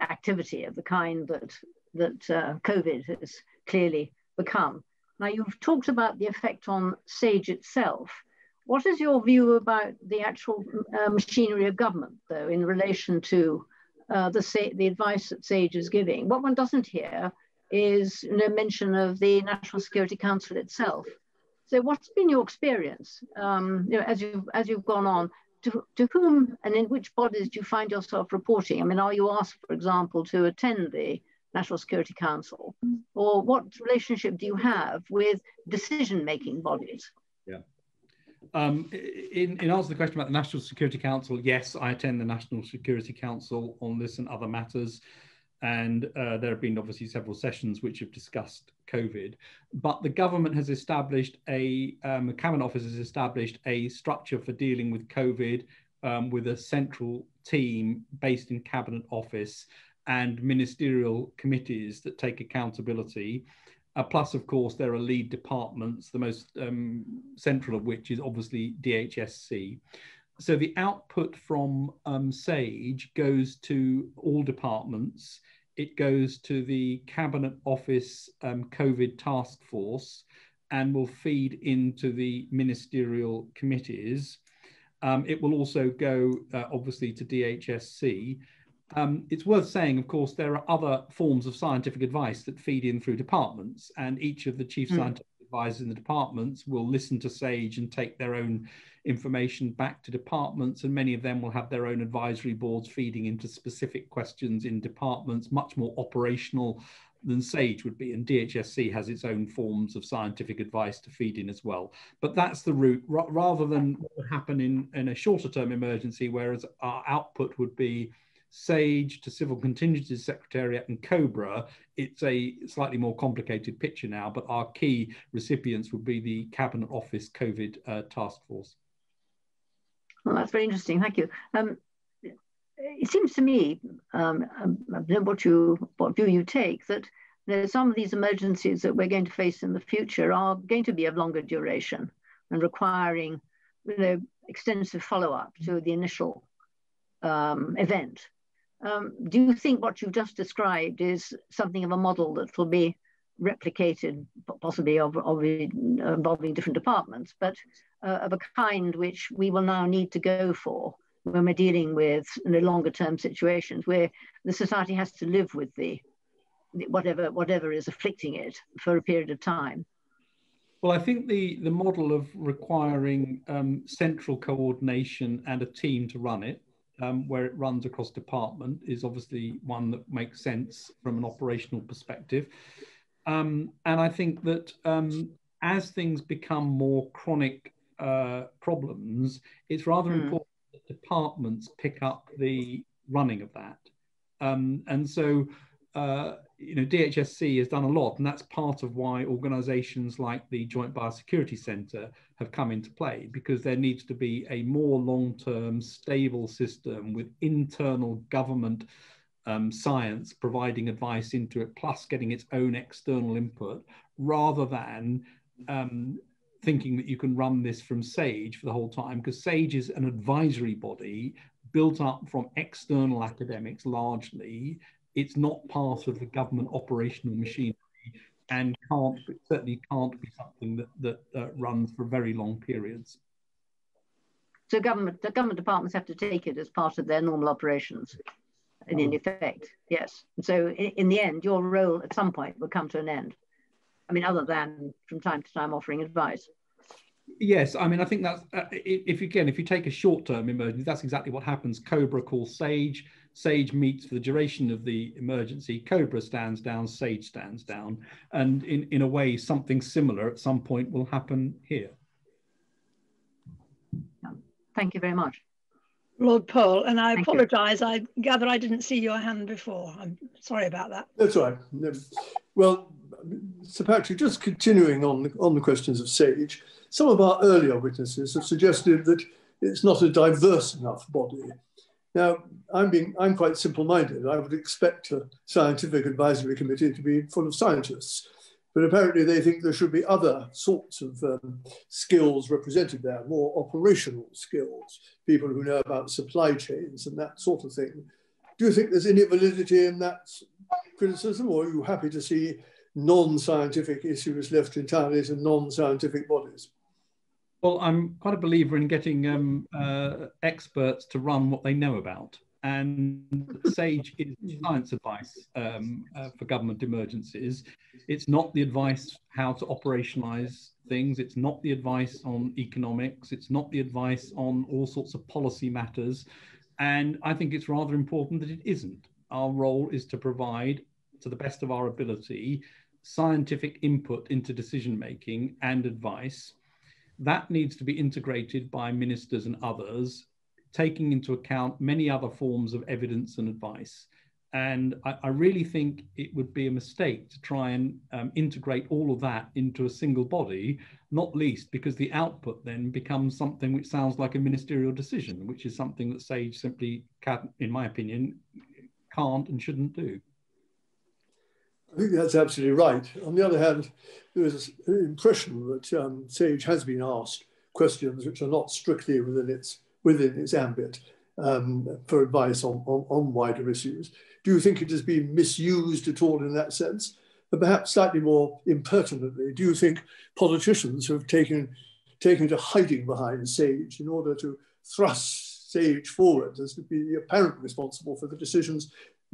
activity of the kind that, that uh, COVID has clearly become. Now, you've talked about the effect on SAGE itself. What is your view about the actual uh, machinery of government, though, in relation to uh, the, the advice that SAGE is giving? What one doesn't hear is you know, mention of the National Security Council itself. So, what's been your experience um, you know, as you've as you've gone on? To, to whom and in which bodies do you find yourself reporting? I mean, are you asked, for example, to attend the National Security Council, or what relationship do you have with decision-making bodies? Yeah. Um, in, in answer to the question about the National Security Council, yes, I attend the National Security Council on this and other matters. And uh, there have been obviously several sessions which have discussed COVID. But the government has established a, um, the Cabinet Office has established a structure for dealing with COVID um, with a central team based in Cabinet Office and ministerial committees that take accountability. Uh, plus, of course, there are lead departments, the most um, central of which is obviously DHSC. So the output from um, SAGE goes to all departments. It goes to the Cabinet Office um, COVID Task Force and will feed into the ministerial committees. Um, it will also go, uh, obviously, to DHSC. Um, it's worth saying, of course, there are other forms of scientific advice that feed in through departments, and each of the chief mm. scientific advisors in the departments will listen to SAGE and take their own information back to departments, and many of them will have their own advisory boards feeding into specific questions in departments, much more operational than SAGE would be. And DHSC has its own forms of scientific advice to feed in as well. But that's the route, rather than what would happen in, in a shorter term emergency, whereas our output would be SAGE to Civil Contingencies Secretariat and COBRA, it's a slightly more complicated picture now, but our key recipients would be the Cabinet Office COVID uh, Task Force. Well, that's very interesting. Thank you. Um, it seems to me, um, um what you what view you take, that some of these emergencies that we're going to face in the future are going to be of longer duration and requiring you know, extensive follow-up to the initial um, event. Um, do you think what you've just described is something of a model that will be replicated, possibly of, of involving different departments, but uh, of a kind which we will now need to go for when we're dealing with you know, longer term situations where the society has to live with the whatever whatever is afflicting it for a period of time. Well, I think the the model of requiring um, central coordination and a team to run it um, where it runs across department is obviously one that makes sense from an operational perspective. Um, and I think that um, as things become more chronic uh, problems, it's rather mm. important that departments pick up the running of that. Um, and so uh, you know, DHSC has done a lot, and that's part of why organisations like the Joint Biosecurity Centre have come into play, because there needs to be a more long-term, stable system with internal government um, science providing advice into it, plus getting its own external input, rather than um, thinking that you can run this from SAGE for the whole time, because SAGE is an advisory body built up from external academics largely. It's not part of the government operational machinery and can't certainly can't be something that, that uh, runs for very long periods. So government the government departments have to take it as part of their normal operations. And in oh. effect, yes. And so in, in the end, your role at some point will come to an end. I mean, other than from time to time offering advice. Yes, I mean, I think that's uh, if again, if you take a short-term emergency, that's exactly what happens. Cobra calls Sage. Sage meets for the duration of the emergency. Cobra stands down. Sage stands down, and in in a way, something similar at some point will happen here. Thank you very much. Lord Powell, and I apologise. I gather I didn't see your hand before. I'm sorry about that. That's right. Well, Sir Patrick, just continuing on the, on the questions of SAGE, some of our earlier witnesses have suggested that it's not a diverse enough body. Now, I'm, being, I'm quite simple-minded. I would expect a scientific advisory committee to be full of scientists, but apparently they think there should be other sorts of um, skills represented there, more operational skills, people who know about supply chains and that sort of thing. Do you think there's any validity in that criticism, or are you happy to see non-scientific issues left entirely to non-scientific bodies? Well, I'm quite a believer in getting um, uh, experts to run what they know about. And SAGE is science advice um, uh, for government emergencies. It's not the advice how to operationalize things. It's not the advice on economics. It's not the advice on all sorts of policy matters. And I think it's rather important that it isn't. Our role is to provide, to the best of our ability, scientific input into decision making and advice. That needs to be integrated by ministers and others, taking into account many other forms of evidence and advice. And I, I really think it would be a mistake to try and um, integrate all of that into a single body, not least because the output then becomes something which sounds like a ministerial decision, which is something that SAGE simply, can, in my opinion, can't and shouldn't do. I think that's absolutely right. On the other hand, there is an impression that um, Sage has been asked questions which are not strictly within its within its ambit um, for advice on, on, on, wider issues. Do you think it has been misused at all in that sense? And perhaps slightly more impertinently, do you think politicians have taken taken to hiding behind Sage in order to thrust Sage forward as to be apparently responsible for the decisions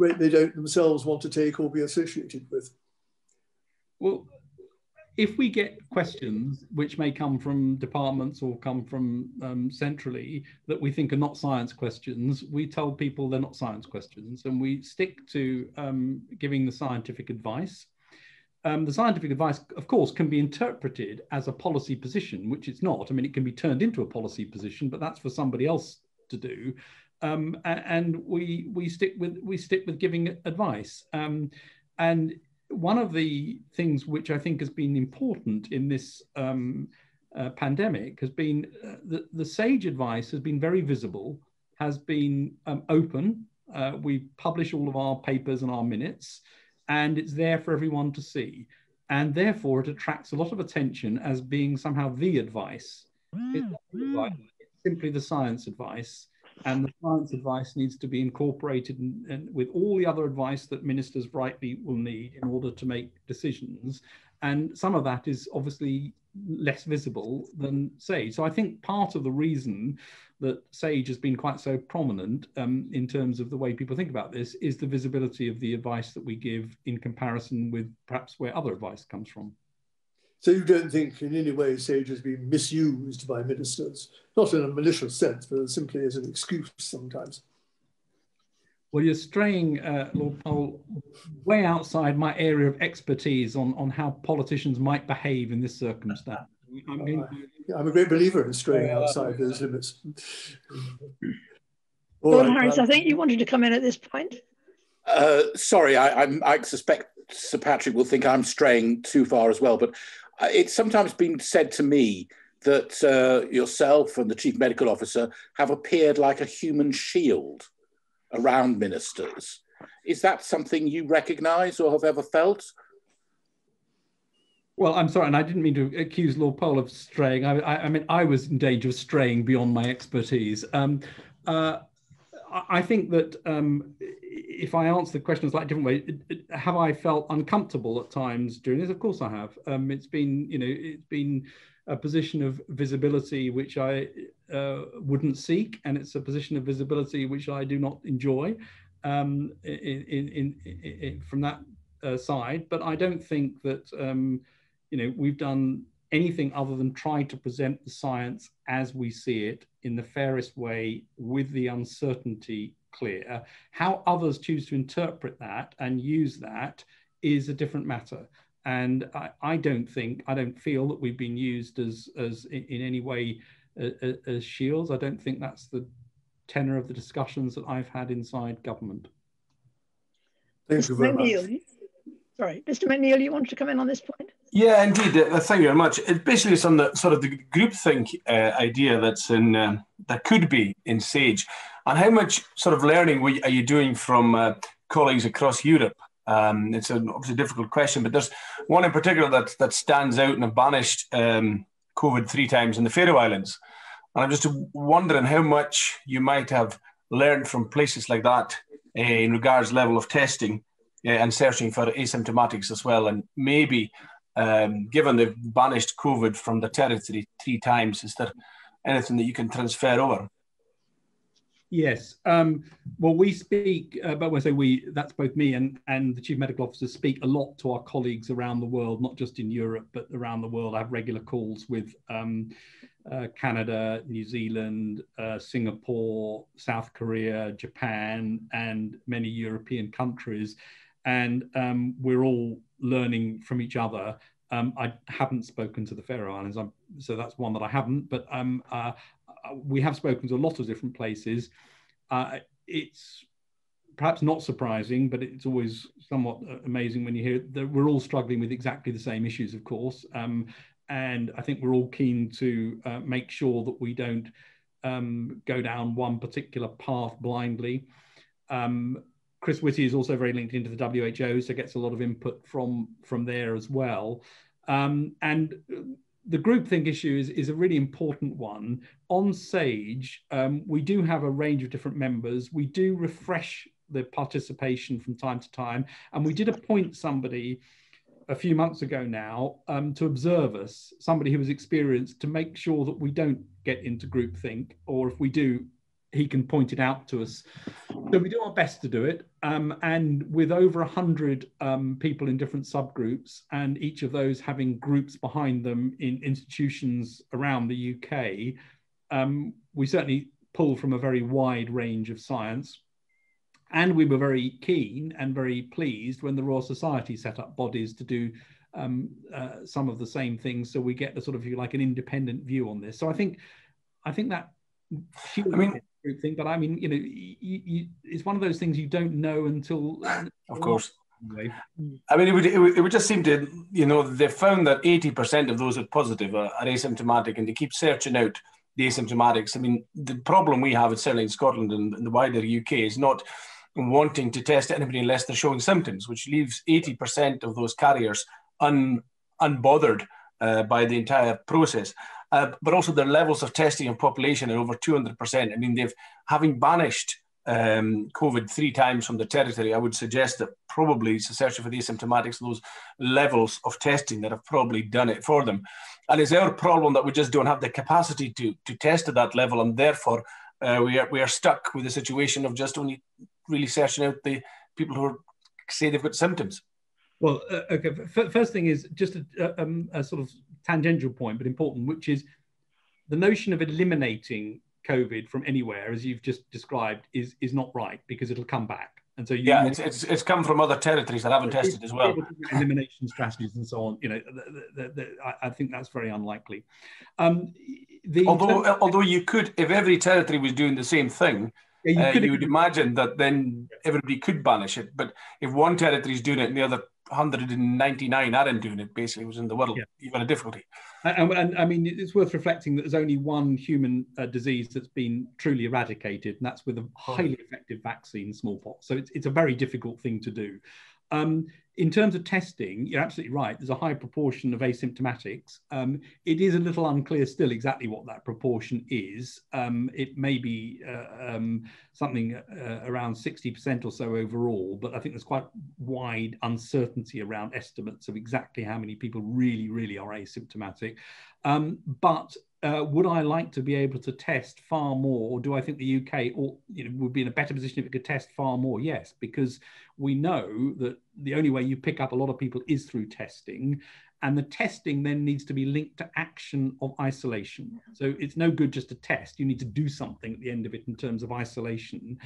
they don't themselves want to take or be associated with. Well, if we get questions which may come from departments or come from um, centrally that we think are not science questions, we tell people they're not science questions and we stick to um, giving the scientific advice. Um, the scientific advice, of course, can be interpreted as a policy position, which it's not. I mean, it can be turned into a policy position, but that's for somebody else to do um, and we we stick with we stick with giving advice. Um, and one of the things which I think has been important in this um, uh, pandemic has been uh, the, the SAGE advice has been very visible, has been um, open. Uh, we publish all of our papers and our minutes, and it's there for everyone to see. And therefore, it attracts a lot of attention as being somehow the advice. It's, mm. it's simply the science advice and the science advice needs to be incorporated in, in, with all the other advice that ministers rightly will need in order to make decisions. And some of that is obviously less visible than SAGE. So I think part of the reason that SAGE has been quite so prominent um, in terms of the way people think about this is the visibility of the advice that we give in comparison with perhaps where other advice comes from. So you don't think in any way SAGE has been misused by ministers, not in a malicious sense, but simply as an excuse sometimes? Well, you're straying, uh, Lord Powell, way outside my area of expertise on, on how politicians might behave in this circumstance. I'm, uh, I'm a great believer in straying outside those limits. Lord right, Harris, um, I think you wanted to come in at this point. Uh, sorry, I, I, suspect Sir Patrick will think I'm straying too far as well, but uh, it's sometimes been said to me that uh, yourself and the chief medical officer have appeared like a human shield around ministers. Is that something you recognise or have ever felt? Well, I'm sorry, and I didn't mean to accuse Lord Powell of straying. I, I, I mean, I was in danger of straying beyond my expertise. Um, uh, I think that um, if I answer the question a slightly different way, have I felt uncomfortable at times during this? Of course, I have. Um, it's been, you know, it's been a position of visibility which I uh, wouldn't seek, and it's a position of visibility which I do not enjoy um, in, in, in, from that uh, side. But I don't think that um, you know we've done anything other than try to present the science as we see it in the fairest way with the uncertainty clear. How others choose to interpret that and use that is a different matter. And I, I don't think, I don't feel that we've been used as, as in, in any way uh, uh, as shields. I don't think that's the tenor of the discussions that I've had inside government. Thank you very much. Sorry, Mr. MacNeil, you wanted to come in on this point? Yeah, indeed. Uh, thank you very much. It basically on the sort of the groupthink uh, idea that's in um, that could be in Sage, and how much sort of learning are you doing from uh, colleagues across Europe? Um, it's an obviously difficult question, but there's one in particular that that stands out and have banished um, COVID three times in the Faroe Islands, and I'm just wondering how much you might have learned from places like that uh, in regards level of testing uh, and searching for asymptomatics as well, and maybe um, given they've banished COVID from the territory three times, is there anything that you can transfer over? Yes. Um, well, we speak, uh, but when I say we, that's both me and, and the chief medical officer speak a lot to our colleagues around the world, not just in Europe, but around the world. I have regular calls with um, uh, Canada, New Zealand, uh, Singapore, South Korea, Japan, and many European countries. And um, we're all learning from each other. Um, I haven't spoken to the Faroe Islands, I'm, so that's one that I haven't. But um, uh, we have spoken to a lot of different places. Uh, it's perhaps not surprising, but it's always somewhat uh, amazing when you hear that we're all struggling with exactly the same issues, of course. Um, and I think we're all keen to uh, make sure that we don't um, go down one particular path blindly. Um, Chris Whitty is also very linked into the WHO, so gets a lot of input from from there as well. Um, and the groupthink issue is, is a really important one. On SAGE, um, we do have a range of different members. We do refresh the participation from time to time, and we did appoint somebody a few months ago now um, to observe us, somebody who was experienced to make sure that we don't get into groupthink, or if we do, he can point it out to us. So we do our best to do it. Um, and with over 100 um, people in different subgroups, and each of those having groups behind them in institutions around the UK, um, we certainly pull from a very wide range of science. And we were very keen and very pleased when the Royal Society set up bodies to do um, uh, some of the same things. So we get a sort of, like, an independent view on this. So I think, I think that I mean, thing, but I mean, you know, you, you, it's one of those things you don't know until. Of course. I mean, it would, it would, it would just seem to, you know, they found that 80% of those with positive are, are asymptomatic and they keep searching out the asymptomatics. I mean, the problem we have, certainly in Scotland and, and the wider UK, is not wanting to test anybody unless they're showing symptoms, which leaves 80% of those carriers un, unbothered uh, by the entire process uh, but also their levels of testing in population are over 200%. I mean, they've having banished um, COVID three times from the territory, I would suggest that probably it's a search for the asymptomatics, those levels of testing that have probably done it for them. And it's our problem that we just don't have the capacity to, to test at that level. And therefore, uh, we, are, we are stuck with the situation of just only really searching out the people who are, say they've got symptoms. Well, uh, okay. F first thing is just a, um, a, sort of tangential point, but important, which is the notion of eliminating COVID from anywhere, as you've just described, is is not right because it'll come back. And so, you, yeah, it's, it's, it's come from other territories that haven't tested as well. Elimination strategies and so on. You know, the, the, the, I, I, think that's very unlikely. Um, although, although you could, if every territory was doing the same thing, yeah, you, uh, you would imagine that then everybody could banish it. But if one territory is doing it and the other 199 aren't doing it, basically, it was in the world, yeah. you've got a difficulty. And, and, I mean, it's worth reflecting that there's only one human uh, disease that's been truly eradicated, and that's with a highly effective vaccine, smallpox. So it's, it's a very difficult thing to do. Um, in terms of testing, you're absolutely right. There's a high proportion of asymptomatics. Um, it is a little unclear still exactly what that proportion is. Um, it may be uh, um, something uh, around 60% or so overall, but I think there's quite wide uncertainty around estimates of exactly how many people really, really are asymptomatic. Um, but uh, would I like to be able to test far more, or do I think the UK or, you know, would be in a better position if it could test far more? Yes, because we know that the only way you pick up a lot of people is through testing, and the testing then needs to be linked to action of isolation. So it's no good just to test; you need to do something at the end of it in terms of isolation.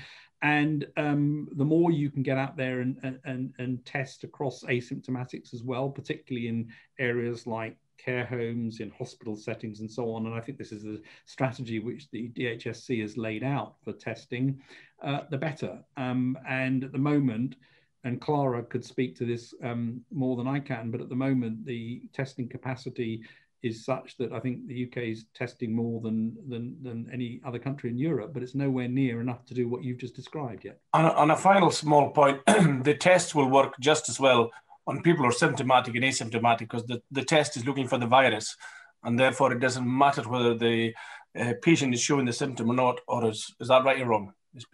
And um, the more you can get out there and, and, and test across asymptomatics as well, particularly in areas like care homes, in hospital settings, and so on. And I think this is a strategy which the DHSC has laid out for testing, uh, the better. Um, and at the moment, and Clara could speak to this um, more than I can, but at the moment, the testing capacity is such that I think the UK is testing more than, than, than any other country in Europe, but it's nowhere near enough to do what you've just described yet. On a, on a final small point, the tests will work just as well on people who are symptomatic and asymptomatic because the, the test is looking for the virus and therefore it doesn't matter whether the uh, patient is showing the symptom or not or is, is that right or wrong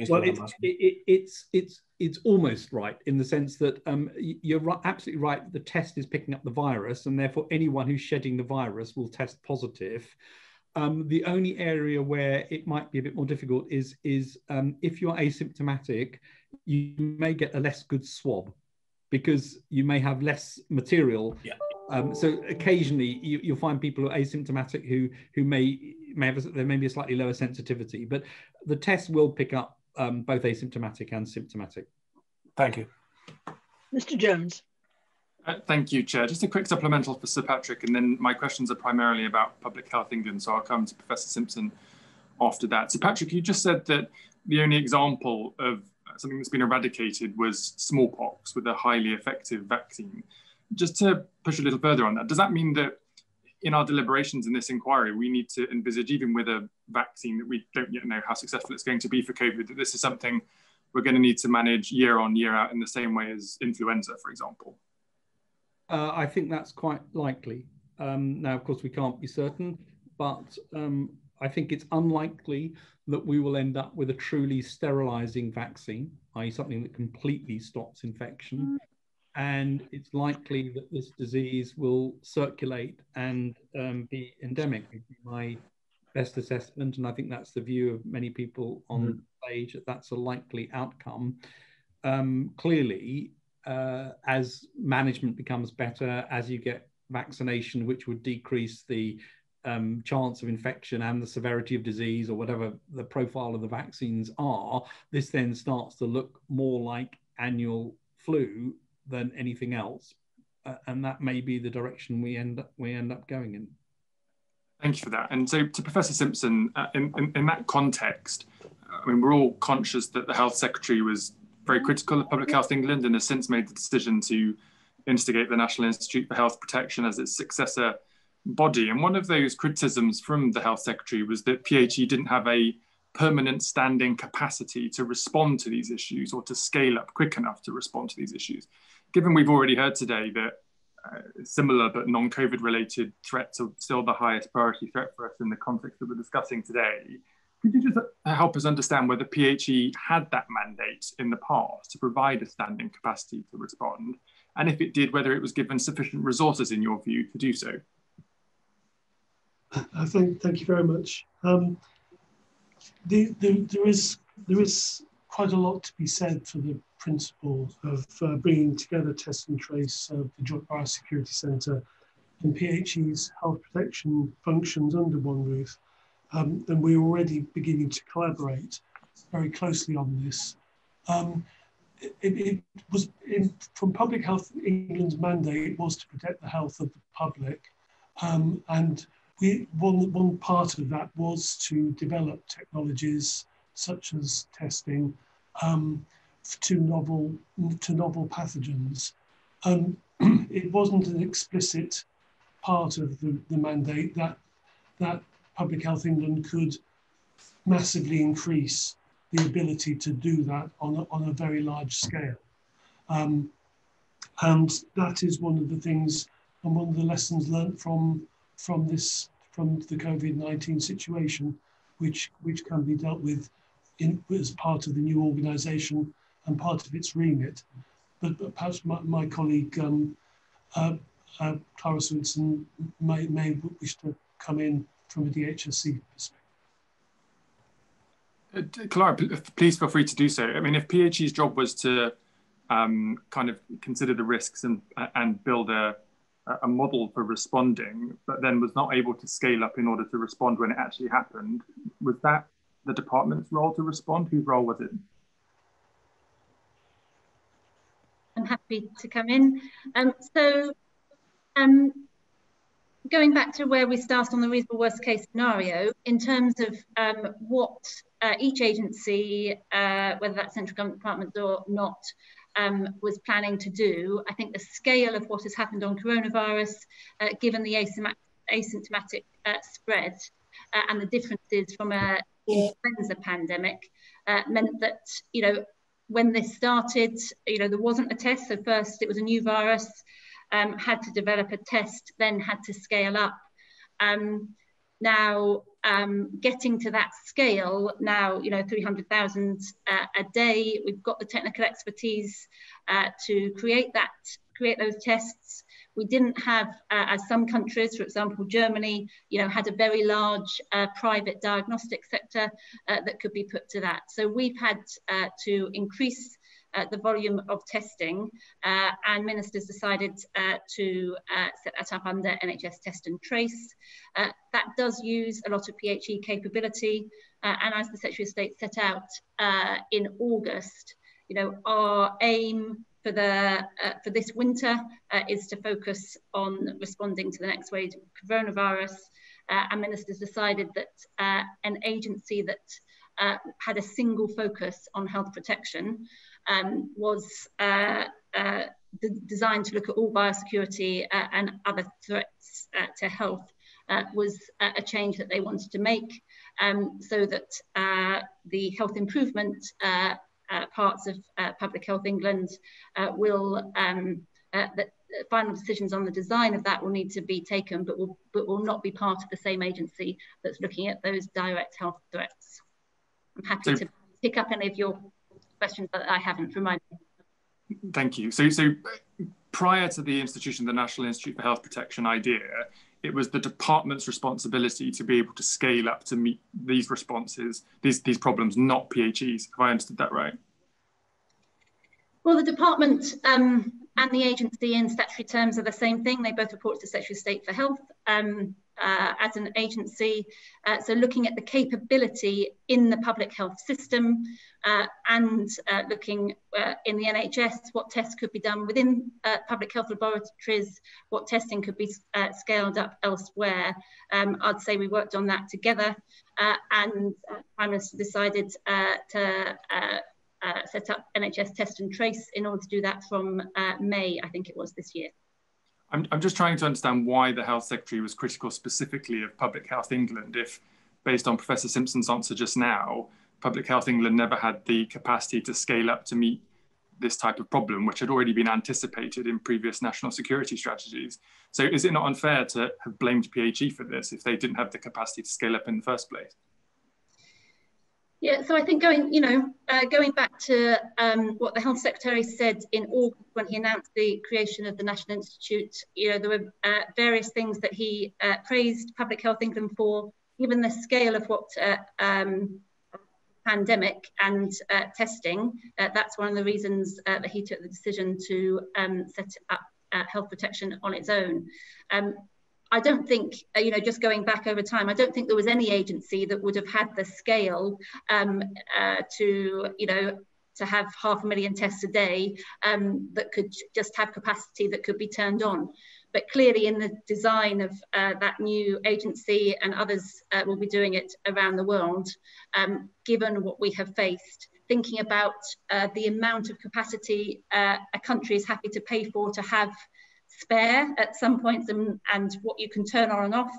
well, it's, it, it's it's it's almost right in the sense that um, you're right, absolutely right. The test is picking up the virus, and therefore anyone who's shedding the virus will test positive. Um, the only area where it might be a bit more difficult is is um, if you're asymptomatic, you may get a less good swab because you may have less material. Yeah. Um, so occasionally you, will find people who are asymptomatic who who may may have a, there may be a slightly lower sensitivity, but the test will pick up um, both asymptomatic and symptomatic. Thank you, Mr. Jones. Uh, thank you, Chair. Just a quick supplemental for Sir Patrick, and then my questions are primarily about Public Health England, so I'll come to Professor Simpson after that. So, Patrick, you just said that the only example of something that's been eradicated was smallpox with a highly effective vaccine. Just to push a little further on that, does that mean that in our deliberations in this inquiry, we need to envisage, even with a vaccine that we don't yet know how successful it's going to be for COVID, that this is something we're going to need to manage year on, year out in the same way as influenza, for example? Uh, I think that's quite likely. Um, now, of course, we can't be certain, but um, I think it's unlikely that we will end up with a truly sterilizing vaccine, i.e., something that completely stops infection. Mm. And it's likely that this disease will circulate and um, be endemic. My best assessment, and I think that's the view of many people on mm. SAGE, that that's a likely outcome. Um, clearly, uh, as management becomes better, as you get vaccination, which would decrease the um, chance of infection and the severity of disease or whatever the profile of the vaccines are, this then starts to look more like annual flu than anything else. Uh, and that may be the direction we end up, we end up going in. Thank you for that. And so to Professor Simpson, uh, in, in, in, that context, I mean, we're all conscious that the Health Secretary was very critical of Public Health England and has since made the decision to instigate the National Institute for Health Protection as its successor body. And one of those criticisms from the health secretary was that PHE didn't have a permanent standing capacity to respond to these issues or to scale up quick enough to respond to these issues. Given we've already heard today that uh, similar but non-COVID related threats are still the highest priority threat for us in the context that we're discussing today. Could you just uh, help us understand whether PHE had that mandate in the past to provide a standing capacity to respond? And if it did, whether it was given sufficient resources in your view to do so? I think, thank you very much. Um, the, the, there is there is quite a lot to be said for the principle of uh, bringing together test and trace of the Joint Biosecurity Centre and PHE's health protection functions under one roof. Um, and we're already beginning to collaborate very closely on this. Um, it, it, was in, from Public Health England's mandate was to protect the health of the public um, and we, one, one part of that was to develop technologies such as testing, um, to novel to novel pathogens. Um, it wasn't an explicit part of the, the mandate that that Public Health England could massively increase the ability to do that on a, on a very large scale. Um, and that is one of the things and one of the lessons learned from from this from the COVID-19 situation, which which can be dealt with in, as part of the new organisation and part of its remit. But, but perhaps my, my colleague um, uh, uh, Clara Swinson may, may wish to come in from a DHSC perspective. Uh, Clara, please feel free to do so. I mean, if PHE's job was to um, kind of consider the risks and and build a a model for responding, but then was not able to scale up in order to respond when it actually happened. Was that the department's role to respond? Whose role was it? I'm happy to come in. Um, so, um, going back to where we start on the reasonable worst case scenario, in terms of um, what uh, each agency, uh, whether that's central government departments or not, um, was planning to do. I think the scale of what has happened on coronavirus, uh, given the asymptomatic uh, spread uh, and the differences from a influenza pandemic, uh, meant that, you know, when this started, you know, there wasn't a test. So first it was a new virus, um, had to develop a test, then had to scale up. Um, now, um, getting to that scale now, you know, 300,000 uh, a day, we've got the technical expertise uh, to create that, create those tests. We didn't have, uh, as some countries, for example, Germany, you know, had a very large uh, private diagnostic sector uh, that could be put to that. So we've had uh, to increase uh, the volume of testing uh, and ministers decided uh, to uh, set that up under NHS Test and Trace. Uh, that does use a lot of PHE capability uh, and as the Secretary of State set out in August, you know, our aim for the for this winter is to focus on responding to the next wave of coronavirus and ministers decided that an agency that had a single focus on health protection um, was uh, uh, designed to look at all biosecurity uh, and other threats uh, to health uh, was a change that they wanted to make um, so that the health improvement parts of Public Health England will um, that final decisions on the design of that will need to be taken, but will, but will not be part of the same agency that's looking at those direct health threats. I'm happy so, to pick up any of your questions that I haven't reminded me. Thank you. So, so prior to the institution, the National Institute for Health Protection idea, it was the department's responsibility to be able to scale up to meet these responses, these, these problems, not PHEs. Have I understood that right? Well, the department um, and the agency in statutory terms are the same thing. They both report to Secretary of State for Health. Um, uh, as an agency. Uh, so looking at the capability in the public health system uh, and uh, looking uh, in the NHS, what tests could be done within uh, public health laboratories, what testing could be scaled up elsewhere. Um, I'd say we worked on that together and Prime Minister decided to set up NHS Test and Trace in order to do that from May, I think it was this year. I'm, I'm just trying to understand why the Health Secretary was critical specifically of Public Health England if, based on Professor Simpson's answer just now, Public Health England never had the capacity to scale up to meet this type of problem, which had already been anticipated in previous national security strategies. So is it not unfair to have blamed PHE for this if they didn't have the capacity to scale up in the first place? Yeah, so I think going, you know, uh, going back to um, what the health secretary said in August when he announced the creation of the National Institute, you know, there were uh, various things that he uh, praised Public Health England for, given the scale of what uh, um, pandemic and uh, testing. Uh, that's one of the reasons that he took the decision to um, set up health protection on its own. I don't think, uh, you know, just going back over time, I don't think there was any agency that would have had the scale um, uh, to, you know, to have half a million tests a day um, that could just have capacity that could be turned on. but clearly in the design of uh, that new agency and others uh, will be doing it around the world, um, given what we have faced, thinking about uh, the amount of capacity uh, a country is happy to pay for to have spare at some points and, and what you can turn on and off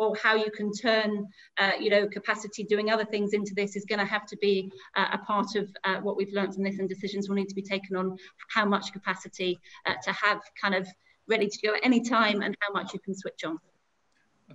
or how you can turn, uh, you know, capacity doing other things into this is going to have to be uh, a part of uh, what we've learned from this and decisions will need to be taken on how much capacity uh, to have kind of ready to go at any time and how much you can switch on.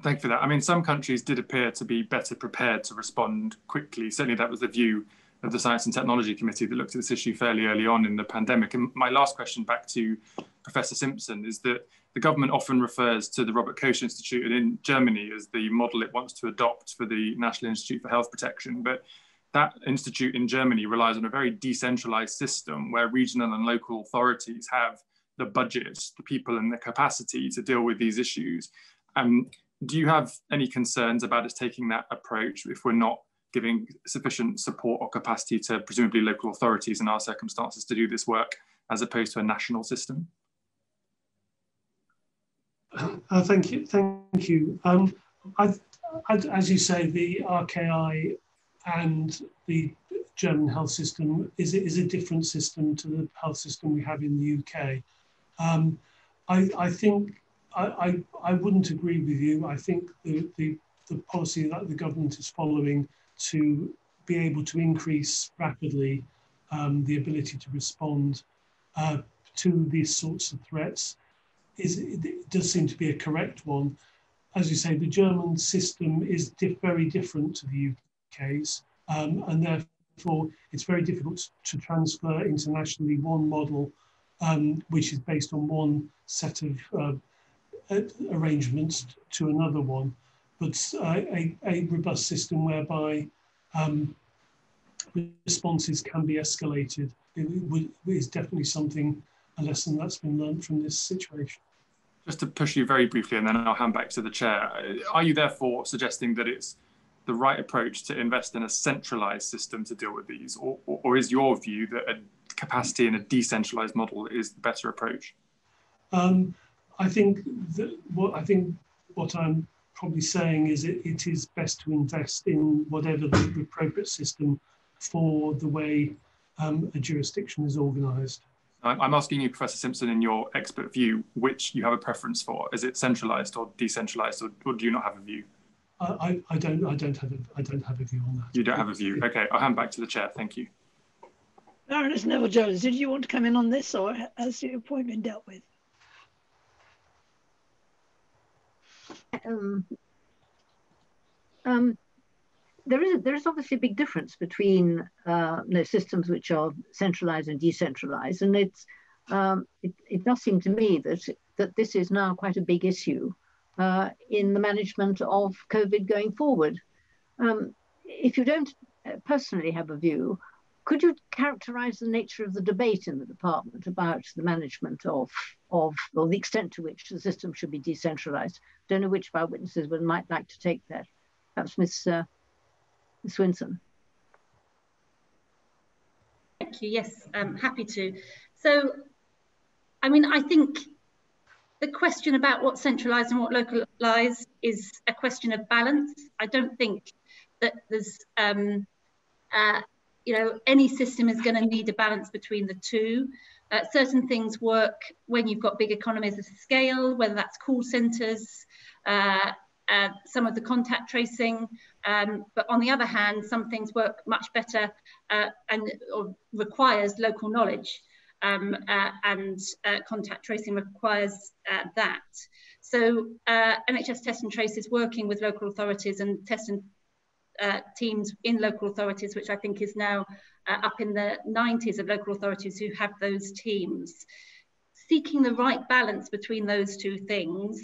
Thank you for that. I mean, some countries did appear to be better prepared to respond quickly. Certainly, that was the view of the Science and Technology Committee that looked at this issue fairly early on in the pandemic. And my last question back to Professor Simpson is that the government often refers to the Robert Koch Institute in Germany as the model it wants to adopt for the National Institute for Health Protection. But that institute in Germany relies on a very decentralized system where regional and local authorities have the budget, the people, and the capacity to deal with these issues. Um, do you have any concerns about us taking that approach if we're not giving sufficient support or capacity to presumably local authorities in our circumstances to do this work as opposed to a national system? Uh, thank you. Thank you. Um, I, I, as you say, the RKI and the German health system is, is a different system to the health system we have in the UK. Um, I, I, think I, I, I, wouldn't agree with you. I think the, the, the policy that the government is following to be able to increase rapidly um, the ability to respond uh, to these sorts of threats is it does seem to be a correct one. As you say, the German system is diff very different to the UK's, um, and therefore it's very difficult to transfer internationally one model um, which is based on one set of uh, arrangements to another one, but uh, a, a, robust system whereby um, responses can be escalated is definitely something, a lesson that's been learned from this situation. Just to push you very briefly, and then I'll hand back to the chair. Are you therefore suggesting that it's the right approach to invest in a centralized system to deal with these, or, or, or is your view that a capacity in a decentralized model is the better approach? Um, I think that what I think what I'm probably saying is it, it is best to invest in whatever the, appropriate system for the way um, a jurisdiction is organised. I'm asking you, Professor Simpson, in your expert view, which you have a preference for. Is it centralised or decentralised, or, or, do you not have a view? I, I, don't. I don't have a. I don't have a view on that. You don't have a view. Okay, I'll hand back to the chair. Thank you. Baroness Neville Jones, did you want to come in on this or has your point been dealt with? Um, um, there is there is obviously a big difference between uh, you know, systems which are centralized and decentralized, and it's um, it, it, does seem to me that that this is now quite a big issue uh, in the management of COVID going forward. Um, if you don't uh, personally have a view, could you characterize the nature of the debate in the department about the management of, of or the extent to which the system should be decentralized? Don't know which of our witnesses would might like to take that. Perhaps Ms. Uh, Ms. Thank you. Yes, I'm happy to. So, I mean, I think the question about what's centralized and what localized is a question of balance. I don't think that there's um, uh, you know, any system is going to need a balance between the two. Uh, certain things work when you've got big economies of scale, whether that's call centers, uh, uh, some of the contact tracing. Um, but on the other hand, some things work much better uh, and requires local knowledge. Um, uh, and uh, contact tracing requires that. So NHS Test and Trace is working with local authorities and test and uh, teams in local authorities, which I think is now uh, up in the 90s of local authorities who have those teams. Seeking the right balance between those two things,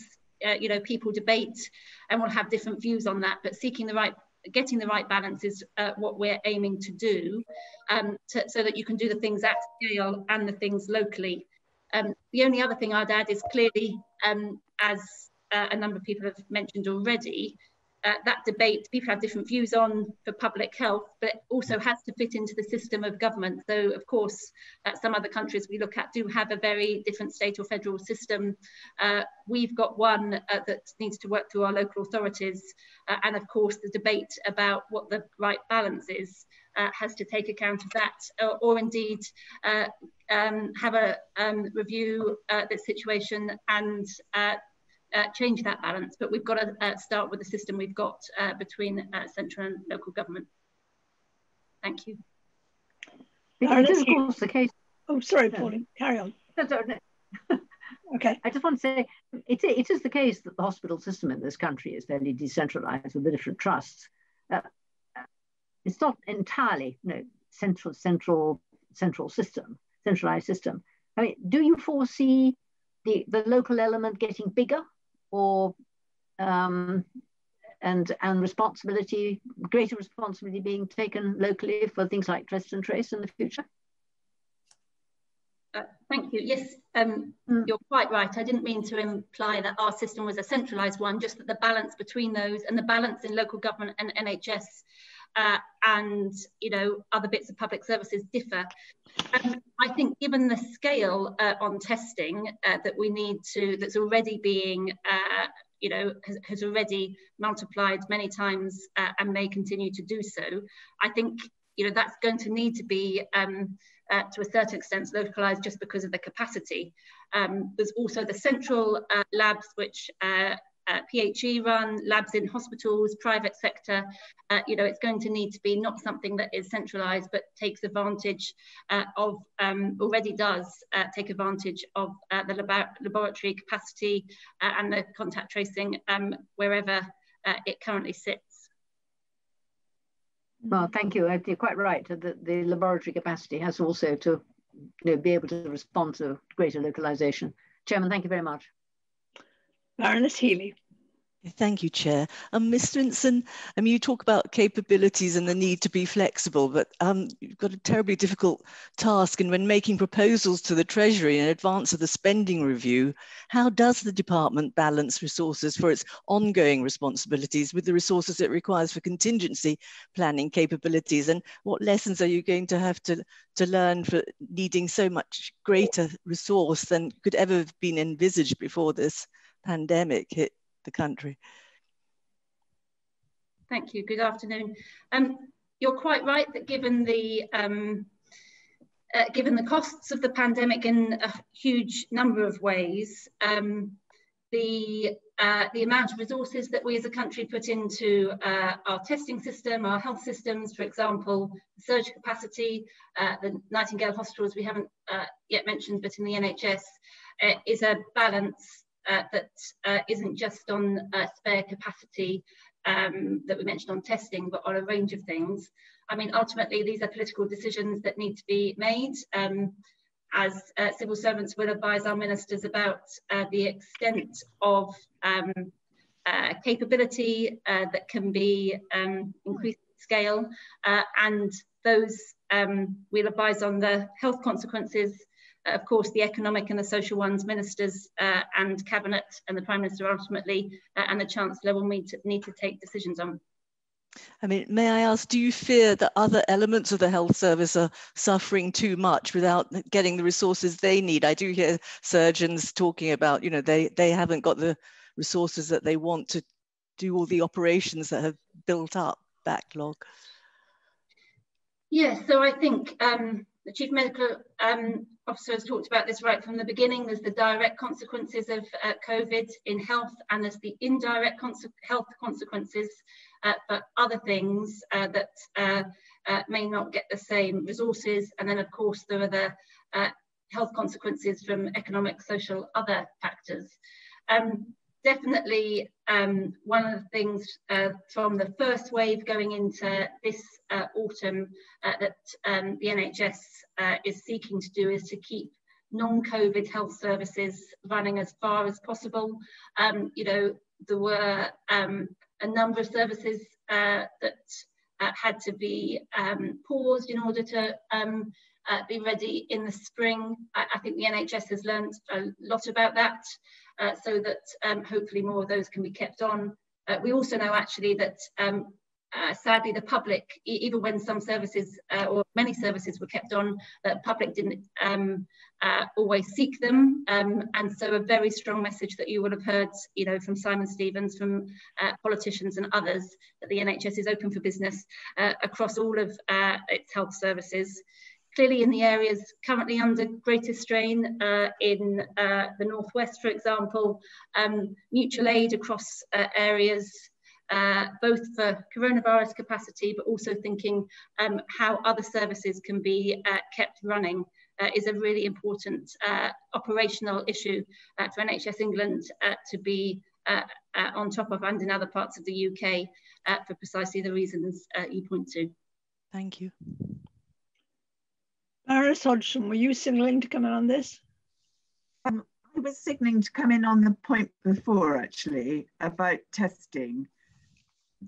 uh, you know, people debate and will have different views on that, but seeking the right getting the right balance is uh, what we're aiming to do um, to, so that you can do the things at scale and the things locally. Um, the only other thing I'd add is clearly, um, as uh, a number of people have mentioned already, uh, that debate people have different views on for public health, but also has to fit into the system of government. So, of course, uh, some other countries we look at do have a very different state or federal system. Uh, we've got one uh, that needs to work through our local authorities. Uh, and of course, the debate about what the right balance is uh, has to take account of that, or, or indeed um, have a um, review the situation and uh, change that balance, but we've got to uh, start with the system we've got uh, between uh, central and local government. Thank you. It is, of course, the case. Oh, sorry, Pauline, carry on. okay. I just want to say it, it is the case that the hospital system in this country is fairly decentralized with the different trusts. Uh, it's not entirely you know, central, central, central system, centralized system. I mean, do you foresee the, the local element getting bigger or um, and and responsibility, greater responsibility being taken locally for things like test and trace in the future? Uh, thank you. Yes, um, mm. you're quite right. I didn't mean to imply that our system was a centralised one, just that the balance between those and the balance in local government and NHS uh, and you know other bits of public services differ. Um, I think given the scale uh, on testing uh, that we need to, that's already being, uh, you know, has, has, already multiplied many times uh, and may continue to do so, I think, you know, that's going to need to be, um, uh, to a certain extent, localized just because of the capacity. Um, there's also the central labs, which uh, PHE run, labs in hospitals, private sector, uh, you know, it's going to need to be not something that is centralized, but takes advantage uh, of, um, already does uh, take advantage of uh, the lab laboratory capacity uh, and the contact tracing um, wherever it currently sits. Well, thank you. You're quite right. The, the laboratory capacity has also to you know, be able to respond to greater localization. Chairman, thank you very much. Baroness Healy. Thank you, Chair. Um, Ms. Swinson, I mean, you talk about capabilities and the need to be flexible, but um, you've got a terribly difficult task. And when making proposals to the Treasury in advance of the spending review, how does the department balance resources for its ongoing responsibilities with the resources it requires for contingency planning capabilities? And what lessons are you going to have to, to learn for needing so much greater resource than could ever have been envisaged before this pandemic hit the country. Thank you. Good afternoon. Um, you're quite right that given the um, uh, given the costs of the pandemic in a huge number of ways, um, the uh, the amount of resources that we as a country put into uh, our testing system, our health systems, for example, surge capacity, uh, the Nightingale hospitals we haven't uh, yet mentioned, but in the NHS, uh, is a balance uh, that uh, not just on uh, spare capacity um, that we mentioned on testing, but on a range of things. I mean, ultimately, these are political decisions that need to be made. Um, as uh, civil servants will advise our ministers about uh, the extent of um, uh, capability that can be um, increased scale, and those um, we'll advise on the health consequences uh, of course, the economic and the social ones, ministers uh, and cabinet and the prime minister ultimately, uh, and the chancellor will need to, need to take decisions on. I mean, may I ask, do you fear that other elements of the health service are suffering too much without getting the resources they need? I do hear surgeons talking about, you know, they, they haven't got the resources that they want to do all the operations that have built up backlog. Yes, yeah, so I think um, the chief medical um, officer has talked about this right from the beginning. There's the direct consequences of uh, COVID in health, and there's the indirect conse health consequences uh, for other things uh, that uh, uh, may not get the same resources. And then, of course, there are the uh, health consequences from economic, social, other factors. Um, definitely um, one of the things uh, from the first wave going into this uh, autumn uh, that um, the NHS uh, is seeking to do is to keep non-COVID health services running as far as possible. Um, you know, there were um, a number of services uh, that uh, had to be um, paused in order to um, be ready in the spring. I, I think the NHS has learned a lot about that uh, so that um, hopefully more of those can be kept on Uh, we also know actually that um, uh, sadly, the public, even when some services uh, or many services were kept on, the public didn't um, uh, always seek them. Um, and so a very strong message that you would have heard, you know, from Simon Stevens, from uh, politicians and others, that the NHS is open for business across all of its health services. Clearly in the areas currently under greater strain in the Northwest, for example, um, mutual aid across areas uh, both for coronavirus capacity, but also thinking um, how other services can be uh, kept running uh, is a really important uh, operational issue uh, for NHS England uh, to be on top of and in other parts of the UK for precisely the reasons you point to. Thank you. Baroness Hodgson, were you signaling to come in on this? Um, I was signaling to come in on the point before, actually, about testing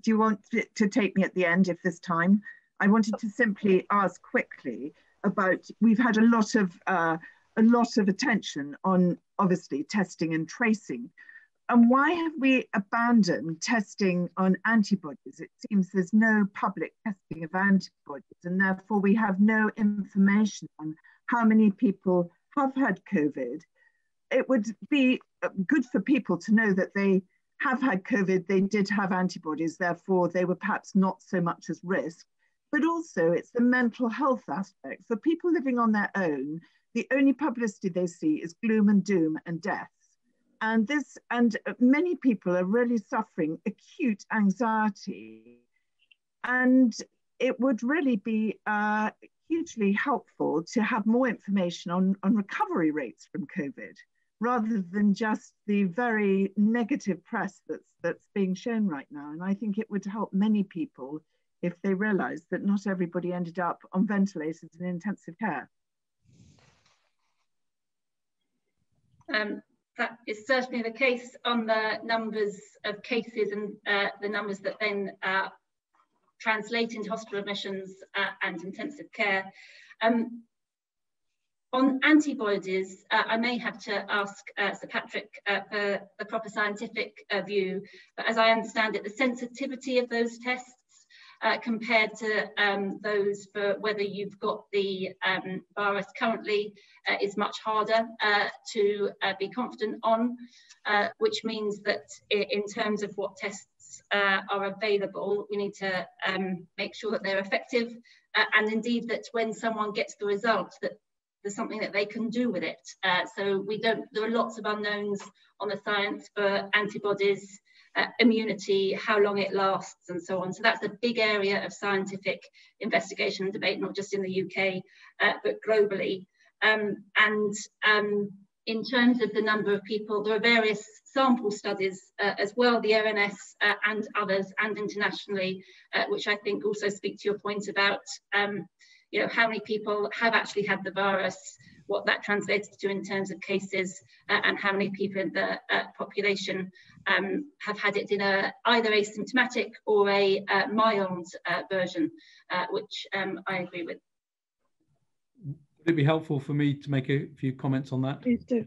do you want to take me at the end if there's time? I wanted to simply ask quickly about, we've had a lot of, uh, a lot of attention on obviously testing and tracing. And why have we abandoned testing on antibodies? It seems there's no public testing of antibodies, and therefore we have no information on how many people have had COVID. It would be good for people to know that they have had COVID, they did have antibodies, therefore they were perhaps not so much as risk. But also it's the mental health aspect. For people living on their own, the only publicity they see is gloom and doom and deaths. And this, and many people are really suffering acute anxiety. And it would really be uh, hugely helpful to have more information on, on recovery rates from COVID rather than just the very negative press that's that's being shown right now. And I think it would help many people if they realised that not everybody ended up on ventilators in intensive care. Um, that is certainly the case on the numbers of cases and uh, the numbers that then uh, translate into hospital admissions uh, and intensive care. Um, on antibodies, uh, I may have to ask uh, Sir Patrick uh, for the proper scientific view, but as I understand it, the sensitivity of those tests uh, compared to um, those for whether you've got the um, virus currently uh, is much harder to be confident on, which means that in terms of what tests are available, we need to um, make sure that they're effective and indeed that when someone gets the result that there's something that they can do with it. Uh, so we don't, there are lots of unknowns on the science for antibodies, uh, immunity, how long it lasts and so on. So that's a big area of scientific investigation and debate, not just in the UK, uh, but globally. Um, and um, in terms of the number of people, there are various sample studies uh, as well, the ONS uh, and others, and internationally, uh, which I think also speak to your point about um, you know, how many people have actually had the virus, what that translates to in terms of cases, uh, and how many people in the uh, population um, have had it in a either asymptomatic or a uh, mild uh, version, uh, which um, I agree with. Would it be helpful for me to make a few comments on that? Please do.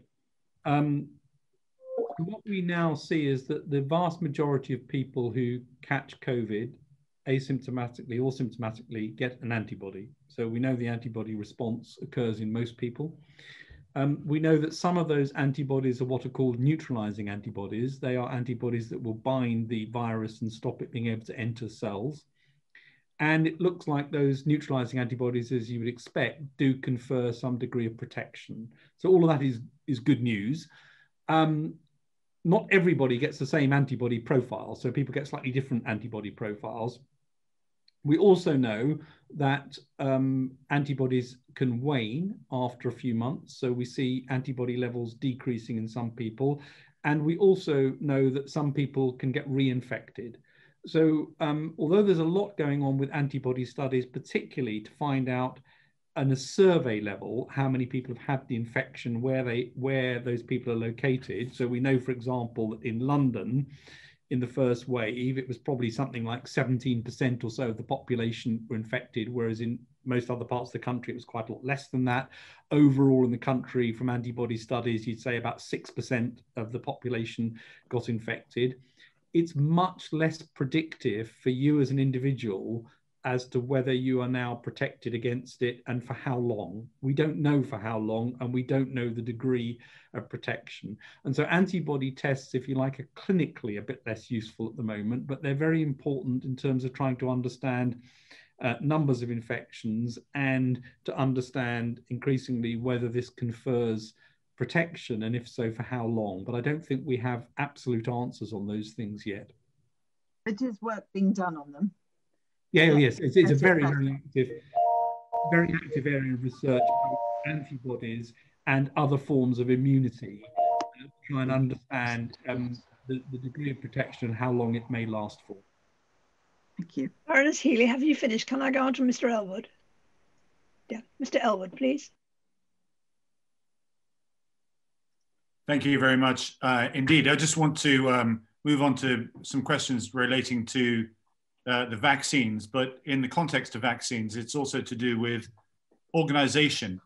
Um, what we now see is that the vast majority of people who catch COVID asymptomatically or symptomatically get an antibody. So we know the antibody response occurs in most people. Um, we know that some of those antibodies are what are called neutralizing antibodies. They are antibodies that will bind the virus and stop it being able to enter cells. And it looks like those neutralizing antibodies, as you would expect, do confer some degree of protection. So all of that is, is good news. Um, not everybody gets the same antibody profile. So people get slightly different antibody profiles. We also know that um, antibodies can wane after a few months. So we see antibody levels decreasing in some people. And we also know that some people can get reinfected. So um, although there's a lot going on with antibody studies, particularly to find out on a survey level how many people have had the infection, where they where those people are located. So we know, for example, that in London, in the first wave, it was probably something like 17% or so of the population were infected, whereas in most other parts of the country, it was quite a lot less than that. Overall, in the country, from antibody studies, you'd say about 6% of the population got infected. it's much less predictive for you as an individual as to whether you are now protected against it and for how long. We don't know for how long, and we don't know the degree of protection. And so, antibody tests, if you like, are clinically a bit less useful at the moment, but they're very important in terms of trying to understand. Uh, numbers of infections and to understand increasingly whether this confers protection and if so for how long but i don't think we have absolute answers on those things yet it is work being done on them yeah, yeah. yes, it's, it's a very, very active, very active area of research, antibodies and other forms of immunity, uh, to try and understand um, the, the degree of protection and how long it may last for. Thank you. Baroness Healy, have you finished? Can I go on to Mr. Ellwood? Yeah, Mr. Ellwood, please. Thank you very much. Uh, indeed, I just want to um, move on to some questions relating to uh, the vaccines, but in the context of vaccines, it's also to do with organization.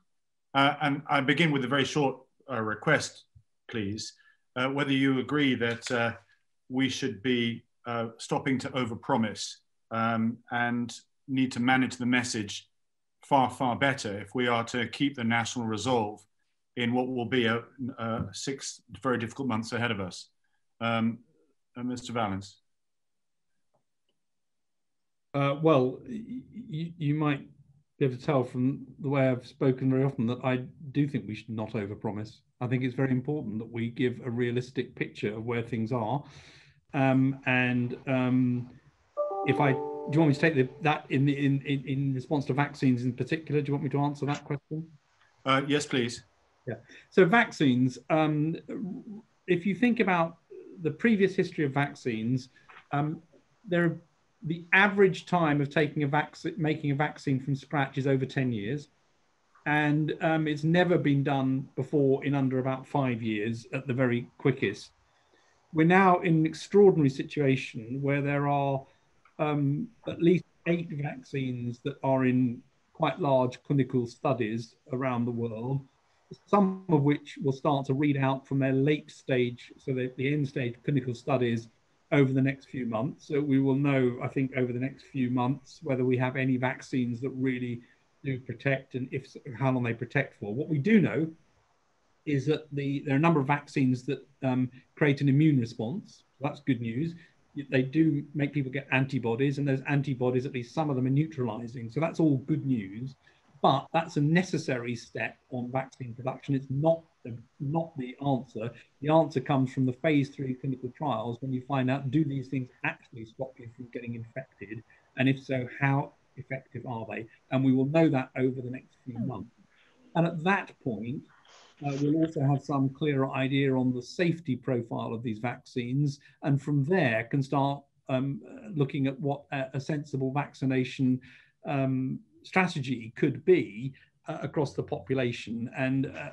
Uh, and I begin with a very short uh, request, please, uh, whether you agree that we should be stopping to overpromise um, and need to manage the message far, far better if we are to keep the national resolve in what will be a, a six very difficult months ahead of us. Um, Mr. Vallance. Uh, well, you, you might be able to tell from the way I've spoken very often that I do think we should not overpromise. I think it's very important that we give a realistic picture of where things are. Um, and um, if I do you want me to take the, that in, the, in, in, in response to vaccines in particular? Do you want me to answer that question? Uh, yes, please. Yeah. So vaccines, um, if you think about the previous history of vaccines, um, there are the average time of taking a vaccine, making a vaccine from scratch is over 10 years. And um, it's never been done before in under about five years at the very quickest. We're now in an extraordinary situation where there are um, at least eight vaccines that are in quite large clinical studies around the world, some of which will start to read out from their late stage, so the end stage clinical studies over the next few months. So we will know, I think, over the next few months whether we have any vaccines that really do protect and if how long they protect for. What we do know is that the there are a number of vaccines that um, create an immune response. That's good news. They do make people get antibodies, and those antibodies, at least some of them, are neutralizing. So that's all good news. But that's a necessary step on vaccine production. It's not the, not the answer. The answer comes from the phase three clinical trials when you find out do these things actually stop you from getting infected? And if so, how effective are they? And we will know that over the next few hmm. months. And at that point, uh, we'll also have some clearer idea on the safety profile of these vaccines. And from there, can start um, looking at what a, a sensible vaccination um, strategy could be uh, across the population. And uh,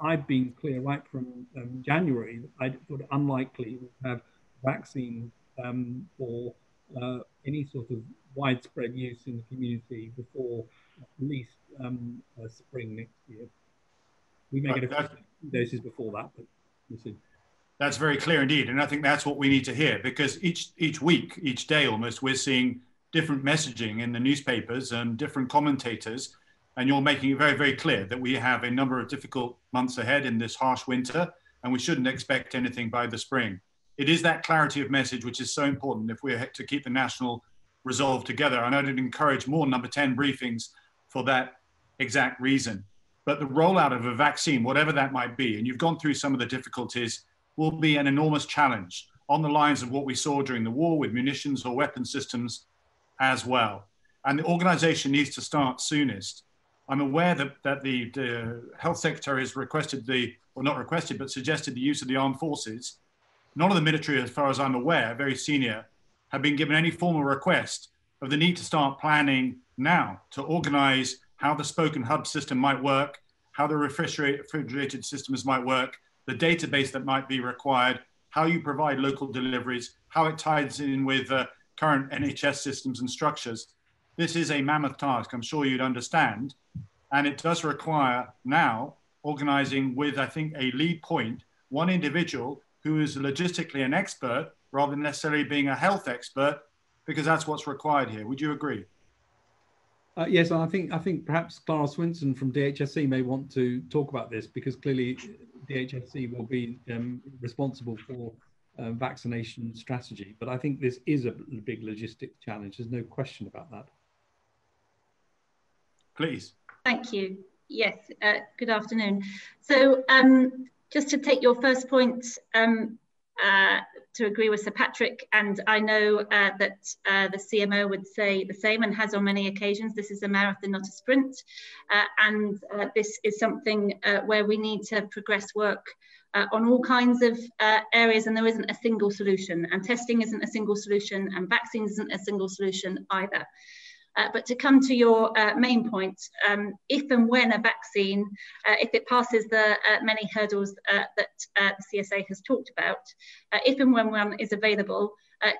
I've been clear right from um, January I thought unlikely to have vaccine um, for uh, any sort of widespread use in the community before at least um, uh, spring next year. We may get a few doses before that, but we'll see. That's very clear indeed, and I think that's what we need to hear because each each week, each day almost, we're seeing different messaging in the newspapers and different commentators. And you're making it very, very clear that we have a number of difficult months ahead in this harsh winter, and we shouldn't expect anything by the spring. It is that clarity of message which is so important if we're to keep the national resolve together. And I'd encourage more number 10 briefings for that exact reason. But the rollout of a vaccine, whatever that might be, and you've gone through some of the difficulties, will be an enormous challenge on the lines of what we saw during the war with munitions or weapon systems as well. And the organization needs to start soonest. I'm aware that, that the, the health secretary has requested the, or not requested, but suggested the use of the armed forces. None of the military, as far as I'm aware, very senior, have been given any formal request of the need to start planning now to organize how the spoken hub system might work, how the refrigerated systems might work, the database that might be required, how you provide local deliveries, how it ties in with uh, current NHS systems and structures. This is a mammoth task, I'm sure you'd understand. And it does require now organizing with, I think, a lead point, one individual who is logistically an expert rather than necessarily being a health expert, because that's what's required here. Would you agree? Uh, yes, I think I think perhaps Clara Swinson from DHSC may want to talk about this because clearly DHSC will be um, responsible for uh, vaccination strategy. But I think this is a big logistic challenge. There's no question about that. Please. Thank you. Yes, uh, good afternoon. So um, just to take your first point, um, uh, to agree with Sir Patrick, and I know uh, that uh, the CMO would say the same and has on many occasions. This is a marathon, not a sprint, uh, and uh, this is something uh, where we need to progress work on all kinds of areas, and there isn't a single solution. And testing isn't a single solution, and vaccines isn't a single solution either. Uh, but to come to your uh, main point, um, if and when a vaccine, uh, if it passes the uh, many hurdles uh, that uh, the CSA has talked about, if and when one is available,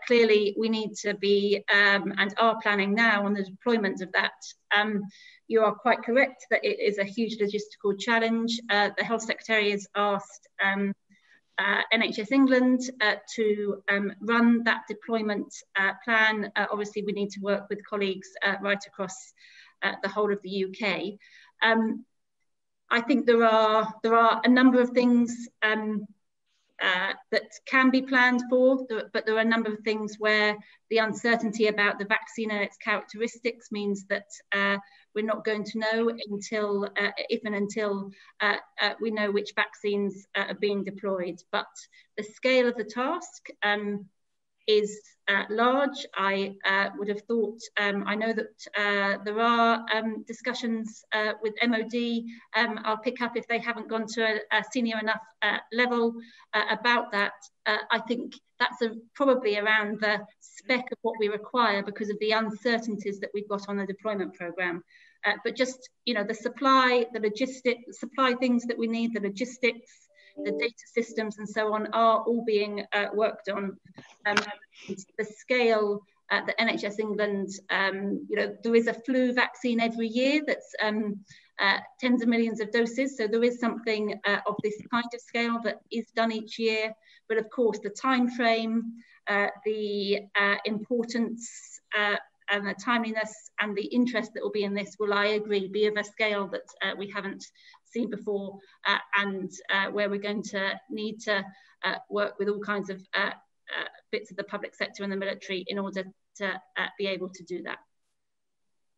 clearly we need to be um, and are planning now on the deployment of that. Um, you are quite correct that it is a huge logistical challenge. the Health Secretary has asked um, uh, NHS England uh, to um, run that deployment uh, plan. Uh, obviously, we need to work with colleagues uh, right across uh, the whole of the UK. Um, I think there are there are a number of things um, uh, that can be planned for, but there are a number of things where the uncertainty about the vaccine and its characteristics means that uh, we're not going to know until, uh, if and until uh, uh, we know which vaccines uh, are being deployed. But the scale of the task um, is uh, large. I uh, would have thought, um, I know that uh, there are um, discussions uh, with MOD. Um, I'll pick up if they haven't gone to a, a senior enough uh, level uh, about that. I think that's a, probably around the spec of what we require because of the uncertainties that we've got on the deployment program. but just, you know, the supply, the logistic, supply things that we need, the logistics, the data systems and so on are all being uh, worked on. Um, the scale uh, the NHS England, um, you know, there is a flu vaccine every year that's um, uh, tens of millions of doses. So there is something uh, of this kind of scale that is done each year. But of course, the time frame, uh, the uh, importance uh, and the timeliness and the interest that will be in this will, I agree, be of a scale that uh, we haven't seen before uh, and uh, where we're going to need to uh, work with all kinds of uh, uh, bits of the public sector and the military in order to be able to do that.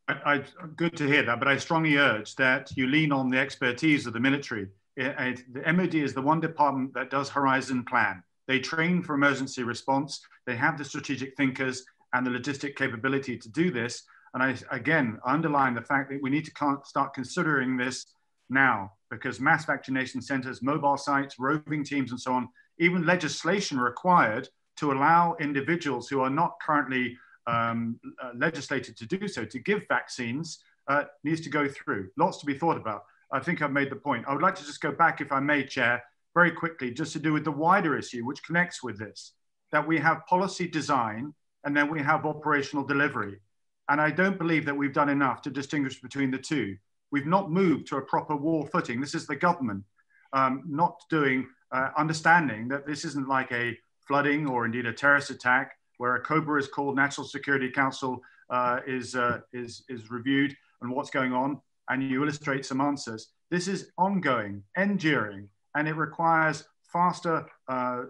I, I, good to hear that, but I strongly urge that you lean on the expertise of the military. It, it, the MOD is the one department that does Horizon Plan. They train for emergency response. They have the strategic thinkers and the logistic capability to do this. And I, again, underline the fact that we need to start considering this now because mass vaccination centers, mobile sites, roving teams, and so on, even legislation required to allow individuals who are not currently um, uh, legislated to do so to give vaccines uh, needs to go through. Lots to be thought about. I think I've made the point. I would like to just go back, if I may, Chair, very quickly, just to do with the wider issue, which connects with this, that we have policy design and then we have operational delivery. And I don't believe that we've done enough to distinguish between the two. We've not moved to a proper war footing. This is the government um, not doing, uh, understanding that this isn't like a flooding or indeed a terrorist attack where a COBRA is called, National Security Council uh, is, uh, is, is reviewed and what's going on, and you illustrate some answers. This is ongoing, enduring, and it requires faster, uh,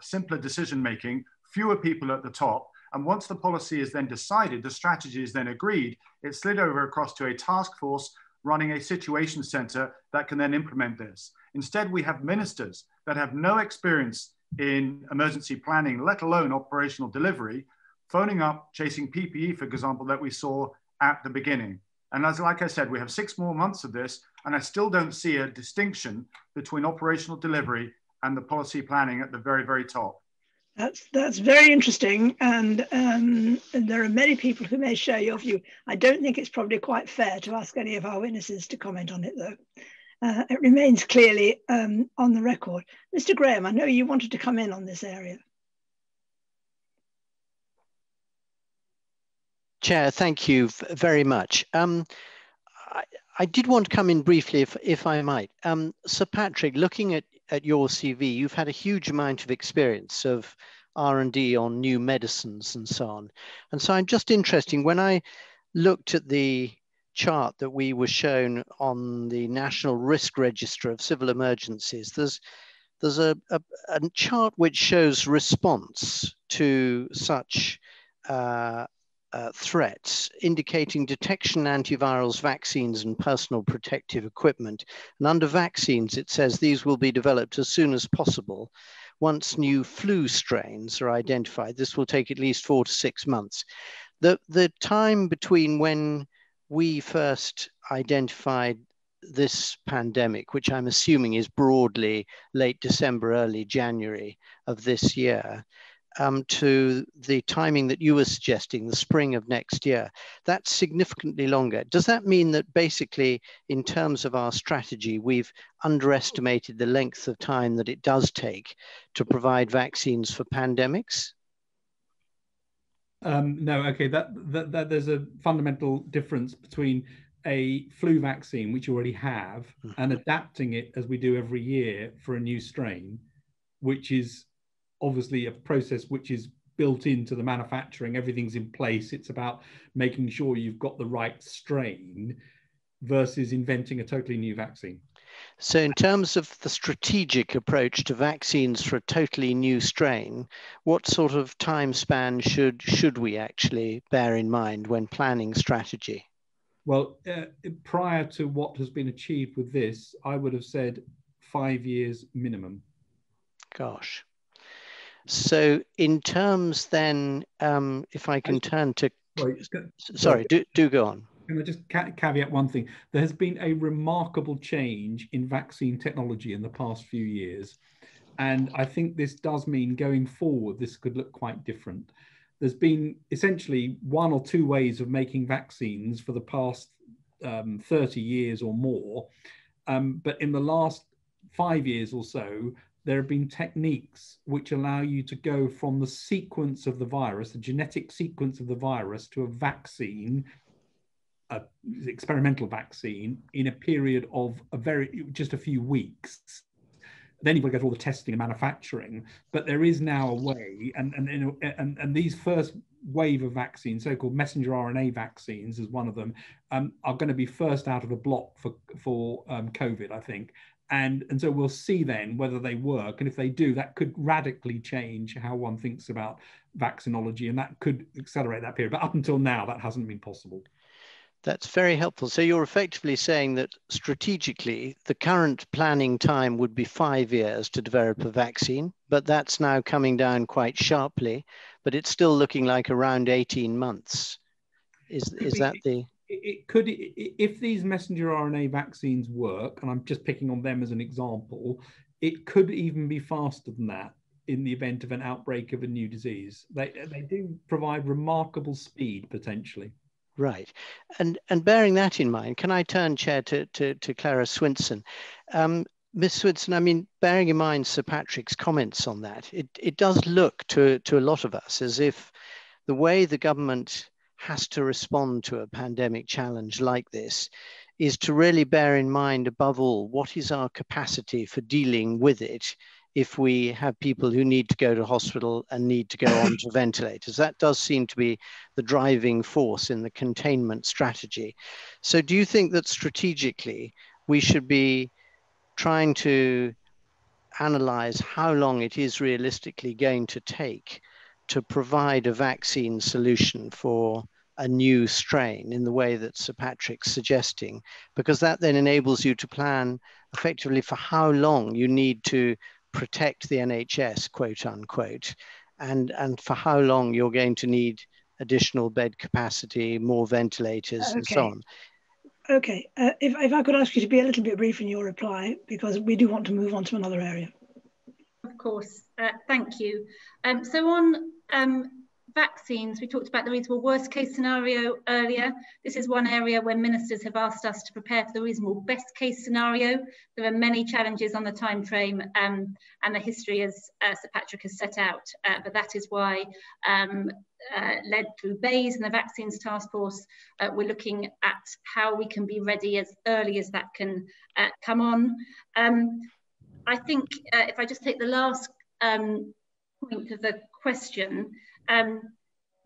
simpler decision making, fewer people at the top, and once the policy is then decided, the strategy is then agreed, it's slid over across to a task force running a situation center that can then implement this. Instead, we have ministers that have no experience in emergency planning, let alone operational delivery, phoning up, chasing PPE, for example, that we saw at the beginning. And as like I said, we have six more months of this, and I still don't see a distinction between operational delivery and the policy planning at the very, very top. That's that's very interesting, and um, there are many people who may share your view. I don't think it's probably quite fair to ask any of our witnesses to comment on it, though. Uh, it remains clearly um, on the record. Mr. Graham, I know you wanted to come in on this area. Chair, thank you very much. Um, I, I, did want to come in briefly, if, if I might. Um, Sir Patrick, looking at at your CV, you've had a huge amount of experience of R&D on new medicines and so on. And so I'm just interesting, when I looked at the chart that we were shown on the National Risk Register of Civil Emergencies, there's, there's a, a, a chart which shows response to such uh, uh, threats, indicating detection antivirals, vaccines, and personal protective equipment. And under vaccines, it says these will be developed as soon as possible. Once new flu strains are identified, this will take at least four to six months. The, the time between when we first identified this pandemic, which I'm assuming is broadly late December, early January of this year, um, to the timing that you were suggesting, the spring of next year, that's significantly longer. Does that mean that basically, in terms of our strategy, we've underestimated the length of time that it does take to provide vaccines for pandemics? Um, no, okay, that, that, that there's a fundamental difference between a flu vaccine, which you already have, mm-hmm. and adapting it as we do every year for a new strain, which is obviously a process which is built into the manufacturing, everything's in place. It's about making sure you've got the right strain versus inventing a totally new vaccine. So, in terms of the strategic approach to vaccines for a totally new strain, what sort of time span should should we actually bear in mind when planning strategy? Well, uh, prior to what has been achieved with this, I would have said five years minimum. Gosh. So, in terms then, um, if I can turn to, sorry, do, do go on. Can I just ca caveat one thing? There has been a remarkable change in vaccine technology in the past few years. And I think this does mean going forward, this could look quite different. There's been essentially one or two ways of making vaccines for the past um, 30 years or more. Um, but in the last five years or so, there have been techniques which allow you to go from the sequence of the virus, the genetic sequence of the virus, to a vaccine, a experimental vaccine, in a period of a very just a few weeks. Then you've got to get all the testing and manufacturing. But there is now a way, and and and, and these first wave of vaccines, so-called messenger RNA vaccines, is one of them, um, are going to be first out of the block for for um, COVID, I think and and so we'll see then whether they work. And if they do that could radically change how one thinks about vaccinology. And that could accelerate that period. But up until now that hasn't been possible. That's very helpful. So you're effectively saying that strategically the current planning time would be five years to develop a vaccine but that's now coming down quite sharply but it's still looking like around 18 months. Is is that the it could if these messenger RNA vaccines work, and I'm just picking on them as an example, it could even be faster than that in the event of an outbreak of a new disease. They they do provide remarkable speed potentially. Right, and and bearing that in mind, can I turn chair to to, to Clara Swinson? Um, Ms. Swinson, I mean, bearing in mind Sir Patrick's comments on that, it, it does look to, to a lot of us as if the way the government has to respond to a pandemic challenge like this is to really bear in mind, above all, what is our capacity for dealing with it if we have people who need to go to hospital and need to go on to ventilators. That does seem to be the driving force in the containment strategy. So, do you think that strategically we should be trying to analyze how long it is realistically going to take to provide a vaccine solution for a new strain in the way that Sir Patrick's suggesting, because that then enables you to plan effectively for how long you need to protect the NHS, quote unquote, and, and for how long you're going to need additional bed capacity, more ventilators, okay. and so on. Okay, uh, if, if I could ask you to be a little bit brief in your reply, because we do want to move on to another area. Of course, uh, thank you. Um, so on um, vaccines, we talked about the reasonable worst case scenario earlier. This is one area where ministers have asked us to prepare for the reasonable best case scenario. There are many challenges on the time frame um, and the history as uh, Sir Patrick has set out, uh, but that is why um, uh, led through BEIS and the Vaccines Task Force, uh, we're looking at how we can be ready as early as that can uh, come on. Um, I think uh, if I just take the last um, point of the question, um,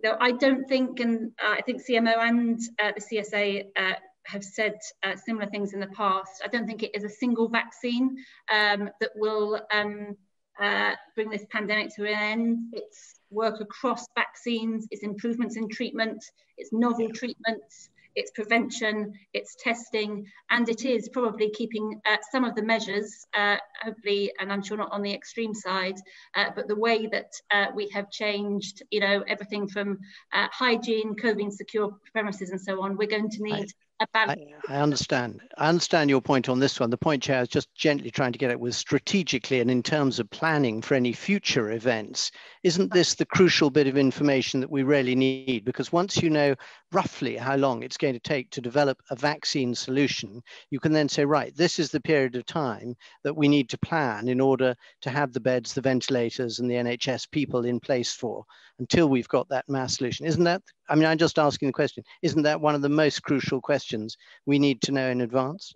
no, I don't think, and uh, I think CMO and uh, the CSA uh, have said uh, similar things in the past. I don't think it is a single vaccine um, that will um, uh, bring this pandemic to an end. It's work across vaccines, it's improvements in treatment, it's novel treatments, it's prevention, it's testing, and it is probably keeping uh, some of the measures, uh, hopefully, and I'm sure not on the extreme side, uh, but the way that uh, we have changed, you know, everything from uh, hygiene, COVID secure premises and so on, we're going to need I, I, understand. I understand your point on this one. The point, Chair, is just gently trying to get it was strategically and in terms of planning for any future events. Isn't this the crucial bit of information that we really need? Because once you know roughly how long it's going to take to develop a vaccine solution, you can then say, right, this is the period of time that we need to plan in order to have the beds, the ventilators, and the NHS people in place for until we've got that mass solution. Isn't that, I mean, I'm just asking the question, isn't that one of the most crucial questions we need to know in advance?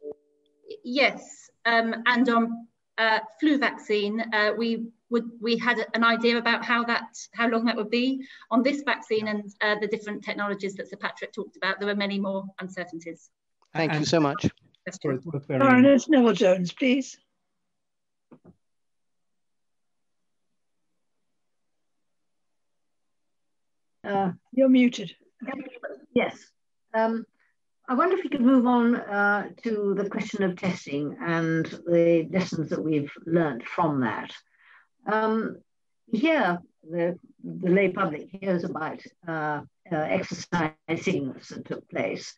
Yes, um, and on uh, flu vaccine, uh, we would we had an idea about how that how long that would be on this vaccine and uh, the different technologies that Sir Patrick talked about. There were many more uncertainties. Thank and you so much. Baroness Neville Jones, please. Uh, You're muted. Yes. Um, I wonder if we could move on uh, to the question of testing and the lessons that we've learned from that. Um, here, the, the lay public hears about uh, uh, that took place.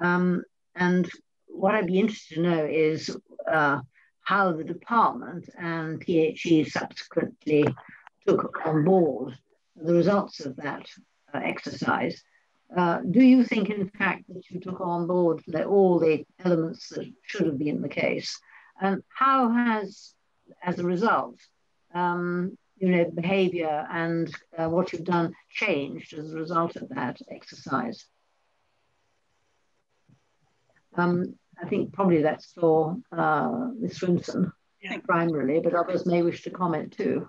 Um, and what I'd be interested to know is uh, how the department and PHE subsequently took on board the results of that uh, exercise. Uh, do you think, in fact, that you took on board all the elements that should have been the case? And how has, as a result, um, you know, behavior and uh, what you've done changed as a result of that exercise? Um, I think probably that's for uh, Ms. Swinson yeah. primarily, but others may wish to comment too.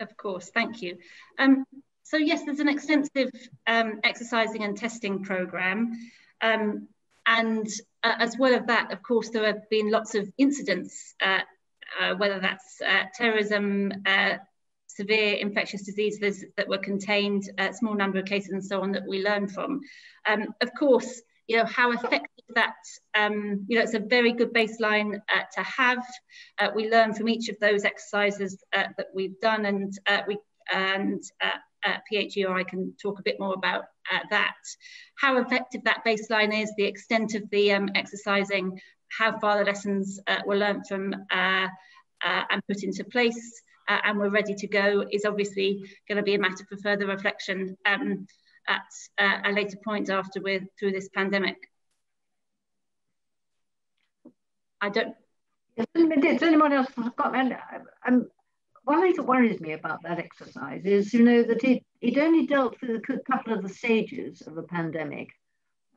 Of course, thank you. Um, so yes, there's an extensive um, exercising and testing program. Um, and uh, as well as that, of course, there have been lots of incidents, uh, uh, whether that's uh, terrorism, uh, severe infectious diseases that were contained, a small number of cases and so on that we learn from. Um, of course, you know, how effective that, um, you know, it's a very good baseline uh, to have. we learn from each of those exercises that we've done and we and uh, PHE, or I can talk a bit more about uh, that. How effective that baseline is, the extent of the um, exercising, how far the lessons uh, were learned from uh, uh, and put into place, uh, and we're ready to go is obviously going to be a matter for further reflection um, at a later point after we're through this pandemic. I don't. Does anyone else got? I'm one thing that worries me about that exercise is, you know, that it, it only dealt with a couple of the stages of the pandemic.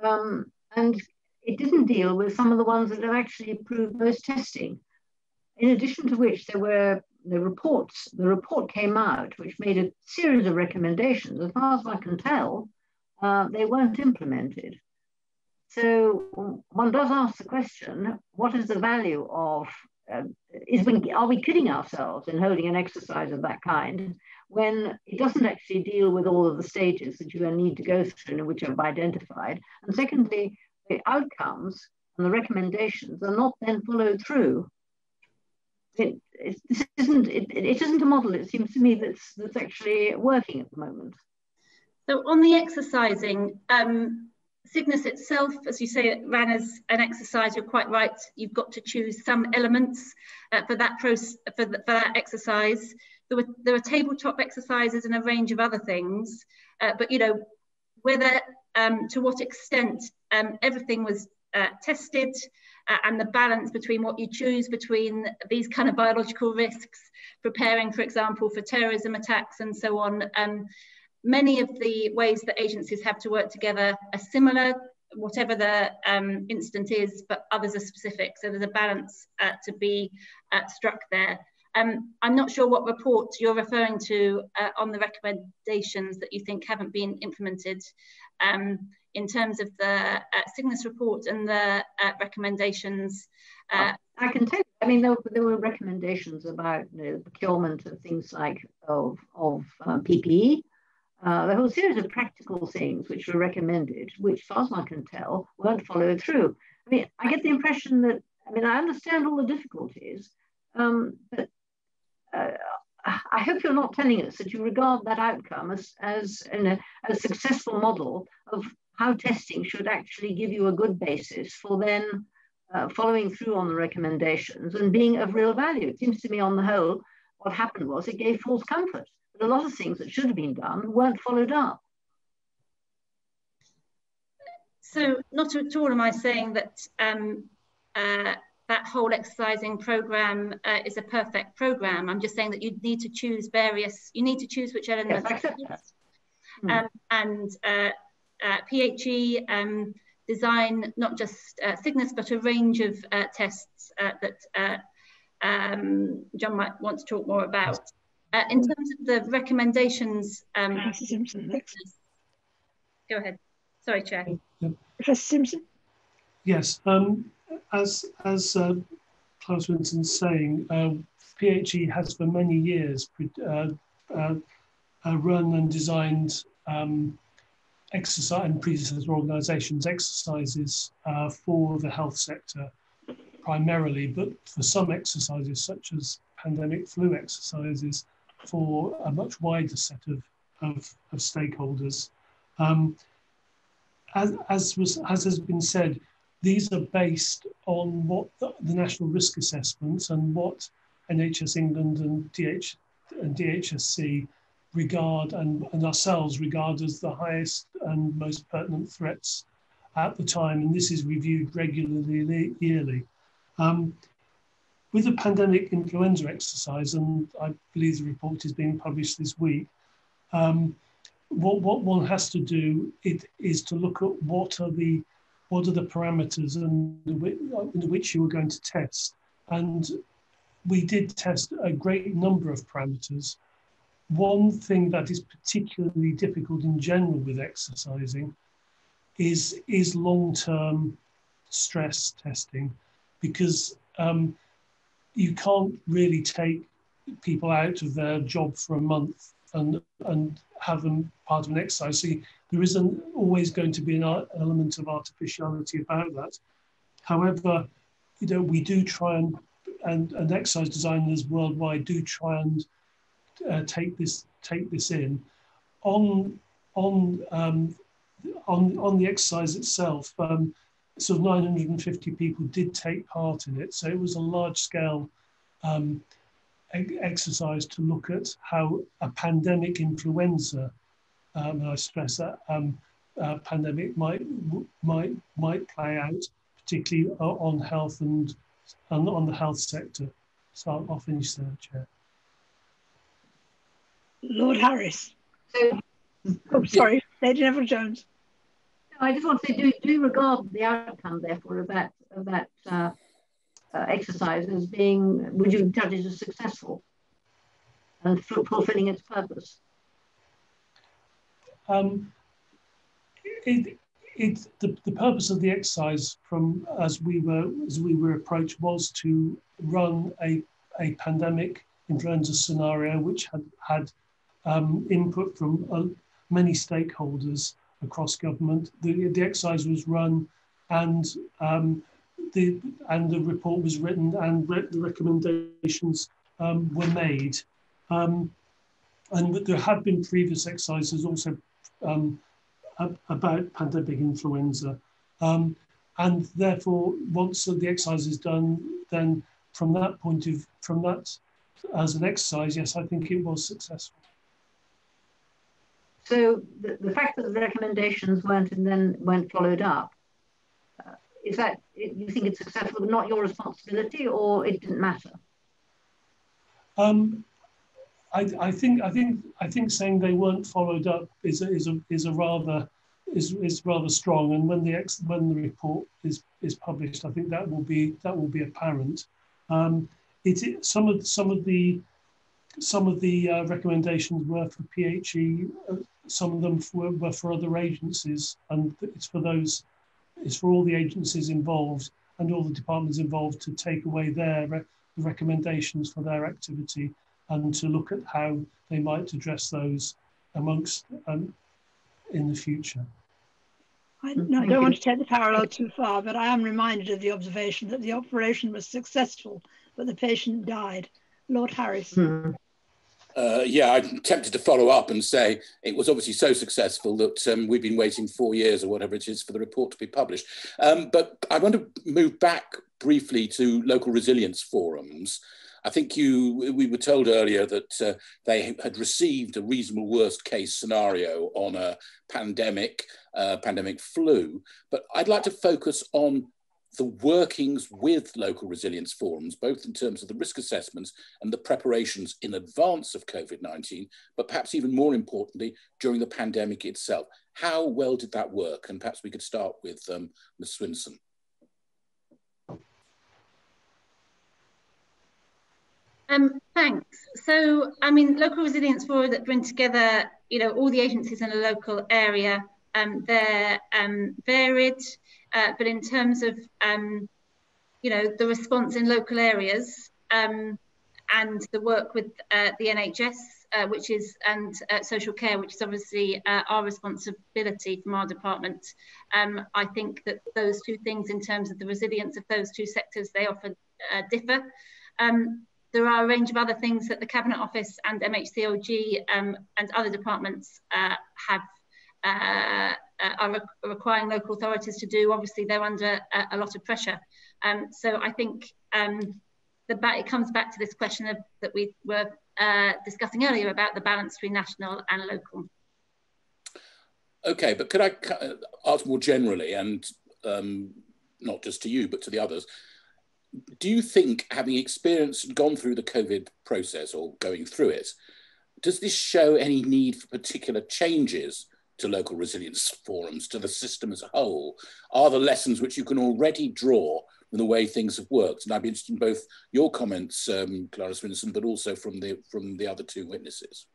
Um, and it didn't deal with some of the ones that have actually proved most testing. In addition to which, there were the reports, the report came out, which made a series of recommendations. As far as I can tell, uh, they weren't implemented. So one does ask the question, what is the value of uh, is we, are we kidding ourselves in holding an exercise of that kind when it doesn't actually deal with all of the stages that you need to go through and which I've identified? And secondly, the outcomes and the recommendations are not then followed through. It, it, this isn't, it, it isn't a model, it seems to me, that's, that's actually working at the moment. So on the exercising, um, Cygnus itself, as you say, it ran as an exercise. You're quite right. You've got to choose some elements uh, for that for, the, for, that exercise. There were there are tabletop exercises and a range of other things, uh, but you know whether um, to what extent um, everything was uh, tested uh, and the balance between what you choose between these kind of biological risks, preparing, for example, for terrorism attacks and so on. Um, Many of the ways that agencies have to work together are similar, whatever the um, is, but others are specific. So there's a balance uh, to be uh, struck there. Um, I'm not sure what report you're referring to uh, on the recommendations that you think haven't been implemented um, in terms of the uh, Cygnus report and the uh, recommendations. Uh, I can tell you, I mean, there, there were recommendations about the procurement of things like of, of um, PPE, uh, a whole series of practical things which were recommended, which, as far as I can tell, weren't followed through. I mean, I get the impression that, I mean, I understand all the difficulties, um, but uh, I hope you're not telling us that you regard that outcome as, as a successful model of how testing should actually give you a good basis for then uh, following through on the recommendations and being of real value. It seems to me, on the whole, what happened was it gave false comfort. But a lot of things that should have been done weren't followed up. So, not at all am I saying that um, uh, that whole exercising program uh, is a perfect program. I'm just saying that you need to choose various, you need to choose which elements. Yes, hmm. um, and uh, PHE um, design not just uh, Cygnus, but a range of uh, tests uh, that uh, um, John might want to talk more about. in terms of the recommendations, um, go ahead. Sorry, Chair. Professor Simpson. Yes. Um, as as uh, Clara Swinson's saying, uh, PHE has for many years uh, uh, uh, run and designed um, exercise and predecessor organisations exercises uh, for the health sector primarily, but for some exercises such as pandemic flu exercises for a much wider set of, of, of stakeholders. Um, as, as, was, as has been said, these are based on what the, the national risk assessments and what NHS England and, DH, and DHSC regard and, and ourselves regard as the highest and most pertinent threats at the time. And this is reviewed regularly yearly. Um, with the pandemic influenza exercise, and I believe the report is being published this week, um, what, what one has to do it, is to look at what are the what are the parameters under which you were going to test. And we did test a great number of parameters. One thing that is particularly difficult in general with exercising is, is long-term stress testing because um, you can't really take people out of their job for a month and, and have them part of an exercise. So there isn't always going to be an element of artificiality about that. However, you know, we do try and, and, and exercise designers worldwide do try and uh, take this take this in. On on um, on on the exercise itself, um, sort of 950 people did take part in it. So it was a large scale um, exercise to look at how a pandemic influenza um, and I stress that um, uh, pandemic might might might play out, particularly on health and, and on the health sector. So I'll finish there, Chair. Lord Harris. So, oh, sorry, Lady Neville Jones. I just want to say, do, do you regard the outcome, therefore, of that of that uh, uh, exercise as being? Would you judge it as successful and fulfilling its purpose? Um, it, it, the, the purpose of the exercise from as we were as we were approached was to run a, a pandemic influenza scenario which had had um, input from uh, many stakeholders across government. The, the exercise was run and um, the and the report was written and re the recommendations um, were made. Um, and there have been previous exercises also um, about pandemic influenza. Um, and therefore, once the exercise is done, then from that point of, from that as an exercise, yes, I think it was successful. So the, the fact that the recommendations weren't and then weren't followed up, uh, is that, you think it's successful, but not your responsibility or it didn't matter? Um, I, I, think I think I think saying they weren't followed up is a, is a, is a rather is, is rather strong. And when the ex, when the report is is published, I think that will be that will be apparent. Um, it, some of some of the some of the uh, recommendations were for PHE, uh, some of them were, were, for other agencies, and it's for those, it's for all the agencies involved and all the departments involved to take away their re recommendations for their activity and to look at how they might address those amongst um, in the future. I, no, I don't want to take the parallel too far, but I am reminded of the observation that the operation was successful, but the patient died. Lord Harris. Hmm uh, yeah, I'm tempted to follow up and say it was obviously so successful that um, we've been waiting four years or whatever it is for the report to be published. Um, but I want to move back briefly to local resilience forums. I think you we were told earlier that uh, they had received a reasonable worst case scenario on a pandemic, uh, pandemic flu. But I'd like to focus on the workings with local resilience forums, both in terms of the risk assessments and the preparations in advance of COVID 19, but perhaps even more importantly, during the pandemic itself. How well did that work? And perhaps we could start with um, Ms. Swinson. Um, thanks. So, I mean, local resilience forum that bring together, you know, all the agencies in a local area. Um, they're um, varied. Uh, but in terms of, um, you know, the response in local areas um, and the work with uh, the NHS, uh, which is, and uh, social care, which is obviously uh, our responsibility from our department, um, I think that those two things in terms of the resilience of those two sectors, they often differ. Um, there are a range of other things that the Cabinet Office and MHCLG um, and other departments have uh, are re requiring local authorities to do, obviously they're under a, a lot of pressure. Um, so I think um, the it comes back to this question of, that we were uh, discussing earlier about the balance between national and local. Okay, but could I uh, ask more generally, and um, not just to you, but to the others, do you think, having experienced, gone through the COVID process or going through it, does this show any need for particular changes to local resilience forums, to the system as a whole, are the lessons which you can already draw from the way things have worked. And I'd be interested in both your comments, um, Clara Swinson, but also from the, from the other two witnesses.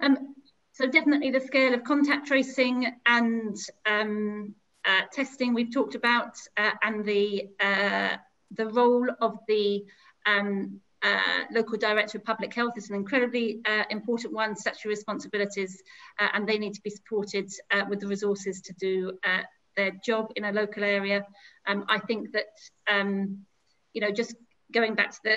Um, so definitely the scale of contact tracing and um, uh, testing we've talked about uh, and the, uh, the role of the um, uh, local director of public health is an incredibly uh, important one, statutory responsibilities, uh, and they need to be supported uh, with the resources to do uh, their job in a local area. Um, I think that, um, you know, just going back to the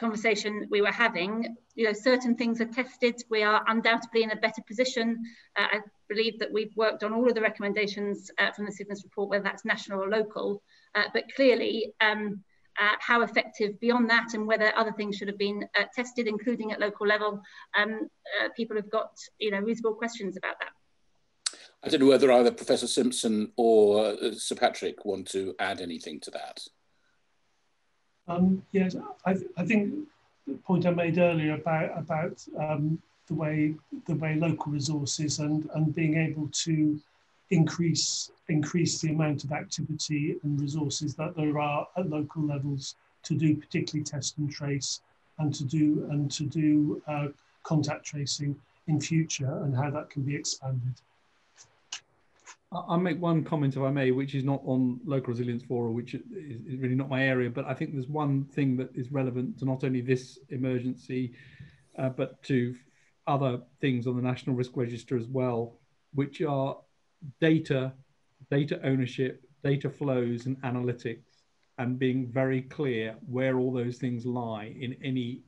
conversation we were having, you know, certain things are tested. We are undoubtedly in a better position. I believe that we've worked on all of the recommendations from the Cygnus report, whether that's national or local, but clearly, um, uh, how effective beyond that and whether other things should have been uh, tested, including at local level. Um, uh, people have got you know reasonable questions about that. I don't know whether either Professor Simpson or uh, Sir Patrick want to add anything to that. Um, yes, I, th I, think the point I made earlier about about um, the way the way local resources and and being able to increase increase the amount of activity and resources that there are at local levels to do particularly test and trace and to do and to do uh, contact tracing in future and how that can be expanded. I'll make one comment, if I may, which is not on local resilience forum, which is really not my area, but I think there's one thing that is relevant to not only this emergency, uh, but to other things on the National Risk Register as well, which are data, data ownership, data flows, and analytics, and being very clear where all those things lie in any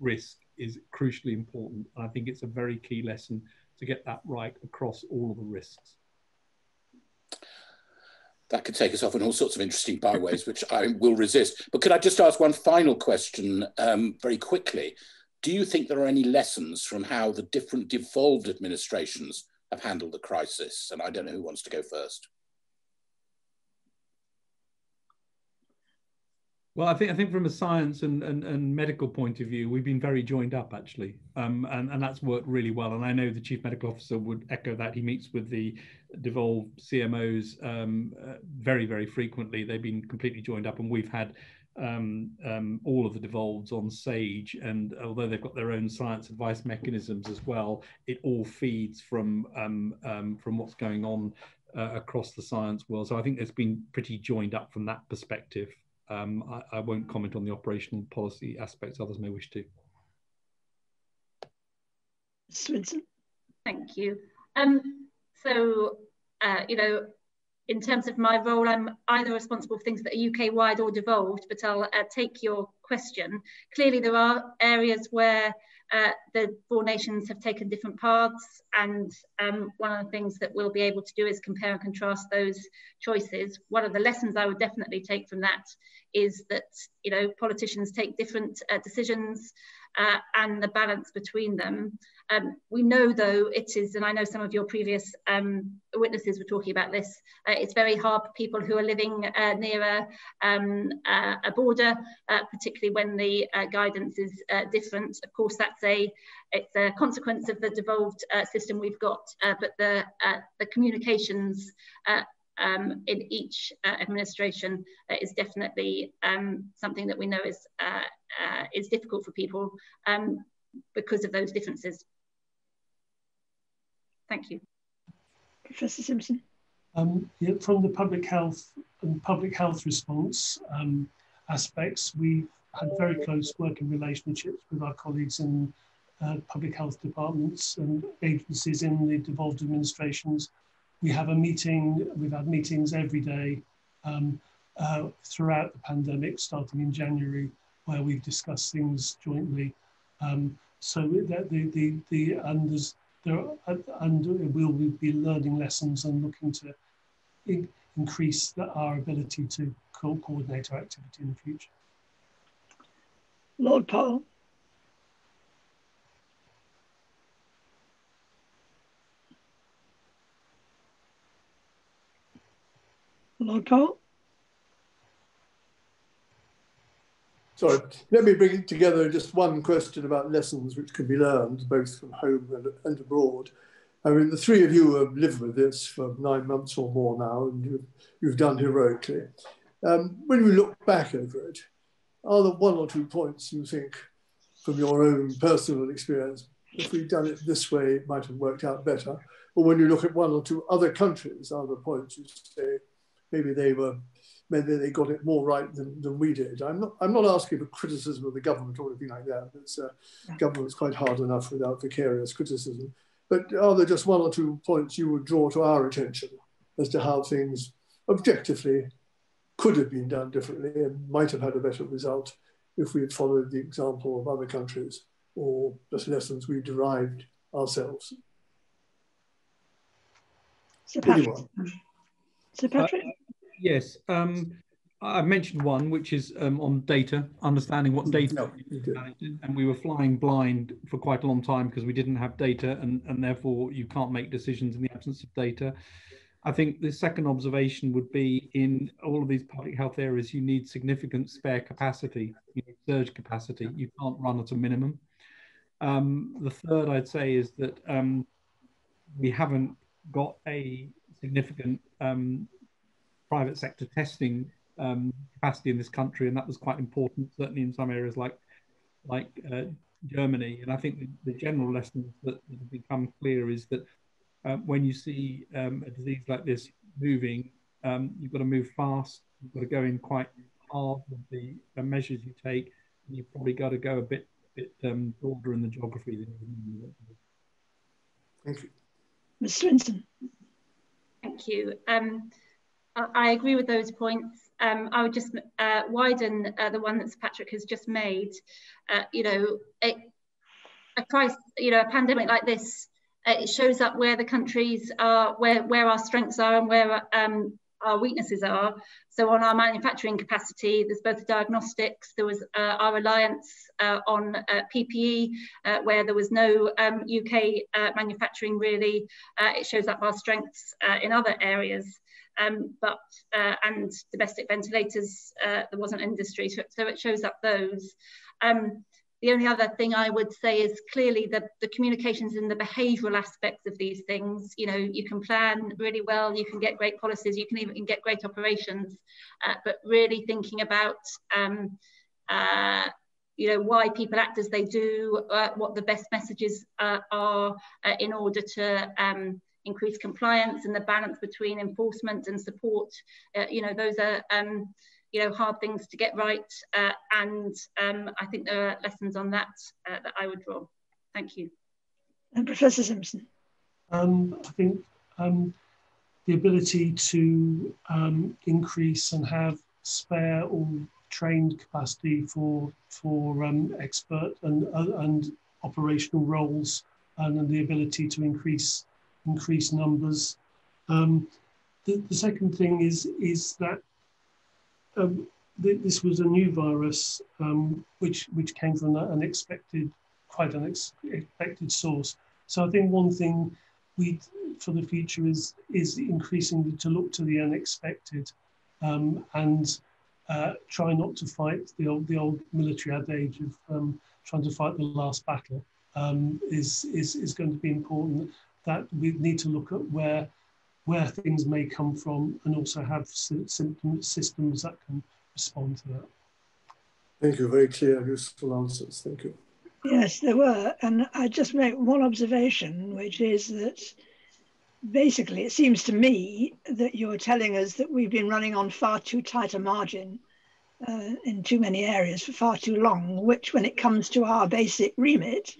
risk is crucially important. And I think it's a very key lesson to get that right across all of the risks. That could take us off in all sorts of interesting byways, which I will resist. But could I just ask one final question um, very quickly? Do you think there are any lessons from how the different devolved administrations have handled the crisis. And I don't know who wants to go first. Well, I think I think from a science and, and, and medical point of view, we've been very joined up actually, um, and and that's worked really well. And I know the chief medical officer would echo that. He meets with the devolved CMOs um, uh, very very frequently. They've been completely joined up, and we've had um, um, all of the devolves on SAGE. And although they've got their own science advice mechanisms as well, it all feeds from um, um from what's going on uh, across the science world. So I think it's been pretty joined up from that perspective. Um, I, I, won't comment on the operational policy aspects. Others may wish to. Swinson. Thank you. Um, so, uh, you know, in terms of my role, I'm either responsible for things that are UK wide or devolved, but I'll uh, take your question. Clearly, there are areas where uh, the four nations have taken different paths, and um, one of the things that we'll be able to do is compare and contrast those choices. One of the lessons I would definitely take from that is that you know politicians take different uh, decisions uh, and the balance between them. Um, we know, though, it is, and I know some of your previous um, witnesses were talking about this, uh, it's very hard for people who are living uh, near a, um, uh, a border, uh, particularly when the uh, guidance is different. Of course, that's a, it's a consequence of the devolved system we've got, but the, the communications um, in each uh, administration uh, is definitely um, something that we know is, uh, is difficult for people um, because of those differences. Thank you. Professor Simpson. Um, yeah, from the public health and public health response um, aspects, we've had very close working relationships with our colleagues in uh, public health departments and agencies in the devolved administrations. We have a meeting, we've had meetings every day um, uh, throughout the pandemic, starting in January, where we've discussed things jointly. Um, so the, the, the, the, and there's there are, and we'll be learning lessons and looking to in, increase the, our ability to co coordinate our activity in the future. Lord Powell. Powell. Sorry, let me bring it together just one question about lessons which can be learned both from home and, and abroad. I mean, the three of you have lived with this for nine months or more now, and you've, you've done heroically. Um, when you look back over it, are there one or two points you think, from your own personal experience, if we'd done it this way, it might have worked out better? Or when you look at one or two other countries, are there points you say maybe they were maybe they got it more right than, than we did. I'm not, I'm not asking for criticism of the government or anything like that. It's, uh, government's quite hard enough without vicarious criticism. But are there just one or two points you would draw to our attention as to how things objectively could have been done differently and might have had a better result if we had followed the example of other countries or just lessons we derived ourselves? Sir Patrick. Sir Patrick. Uh, Yes. Um, I mentioned one, which is um, on data, understanding what data, no, and we were flying blind for quite a long time because we didn't have data, and, and therefore you can't make decisions in the absence of data. I think the second observation would be in all of these public health areas, you need significant spare capacity, you need surge capacity. You can't run at a minimum. Um, the third I'd say is that um, we haven't got a significant um, private sector testing um, capacity in this country, and that was quite important, certainly in some areas like like uh, Germany. And I think the, the general lessons that, that, have become clear is that uh, when you see um, a disease like this moving, um, you've got to move fast. You've got to go in quite hard with the, the measures you take. And you've probably got to go a bit bit um, broader in the geography than you. Thank you, Ms. Swinson. Thank you. Um, I agree with those points. Um, I would just uh, widen uh, the one that Patrick has just made. Uh, you know, it, a crisis, you know, a pandemic like this, uh, it shows up where the countries are, where where our strengths are, and where um, our weaknesses are. So on our manufacturing capacity, there's both diagnostics, there was uh, our reliance uh, on uh, PPE, uh, where there was no um, UK uh, manufacturing really. Uh, it shows up our strengths in other areas. um, but and domestic ventilators, there wasn't industry, so, so it shows up those. Um, the only other thing I would say is clearly the, the communications and the behavioural aspects of these things. You know, you can plan really well, you can get great policies, you can even get great operations, uh, but really thinking about, um, uh, you know, why people act as they do, uh, what the best messages uh, are uh, in order to um, increase compliance and the balance between enforcement and support. Uh, you know, those are um, you know, hard things to get right. Uh, and um, I think there are lessons on that uh, that I would draw. Thank you. And Professor Simpson. Um, I think um, the ability to um, increase and have spare or trained capacity for for um, expert and uh, and operational roles and the ability to increase increase numbers. Um, the, the second thing is is that um, th this was a new virus um, which which came from an unexpected, quite an unexpected source. So I think one thing we for the future is is increasingly to look to the unexpected um, and uh, try not to fight the old the old military adage of um, trying to fight the last battle um, is, is is going to be important. That we need to look at where where things may come from and also have symptom systems that can respond to that. Thank you. Very clear, useful answers. Thank you. Yes, there were. And I just make one observation, which is that basically it seems to me that you're telling us that we've been running on far too tight a margin uh, in too many areas for far too long, which when it comes to our basic remit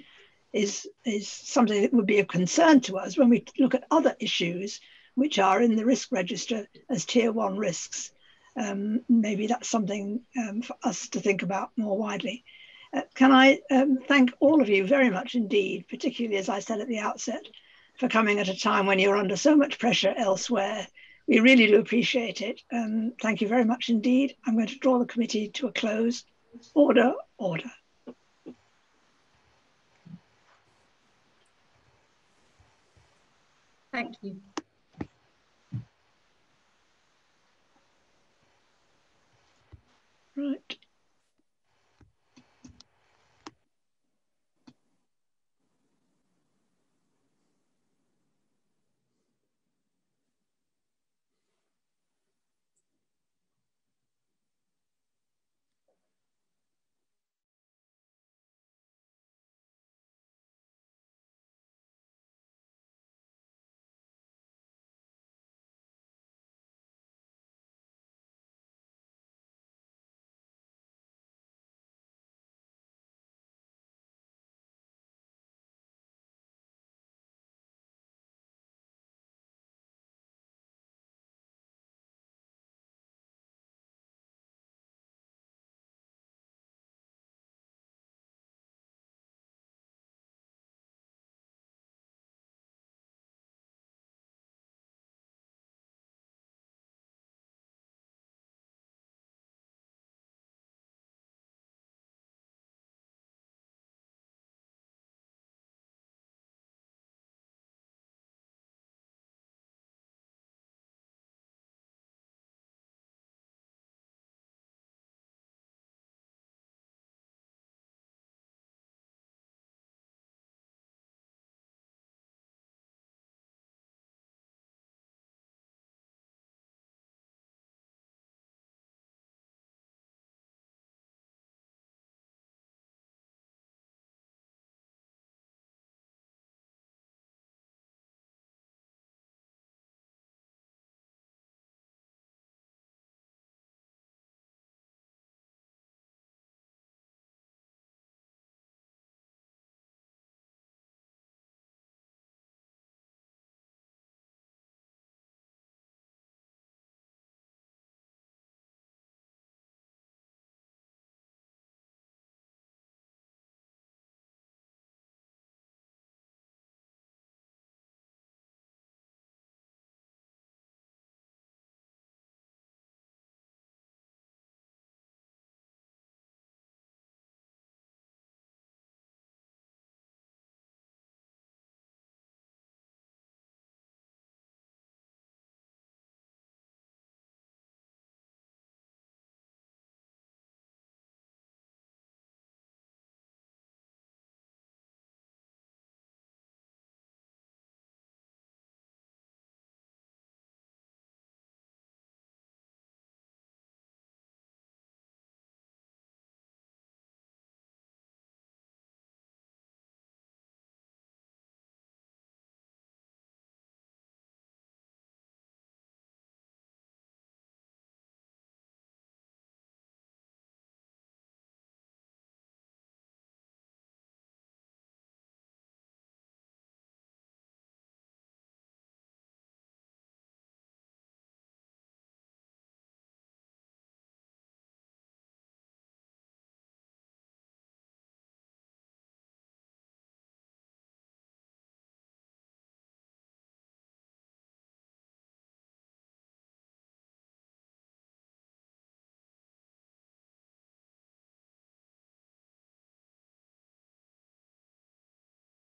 is, is something that would be of concern to us when we look at other issues which are in the risk register as tier one risks. Um, maybe that's something um, for us to think about more widely. Uh, can I um, thank all of you very much indeed, particularly as I said at the outset, for coming at a time when you're under so much pressure elsewhere. We really do appreciate it. Um, thank you very much indeed. I'm going to draw the committee to a close. Order, order. Thank you. Right.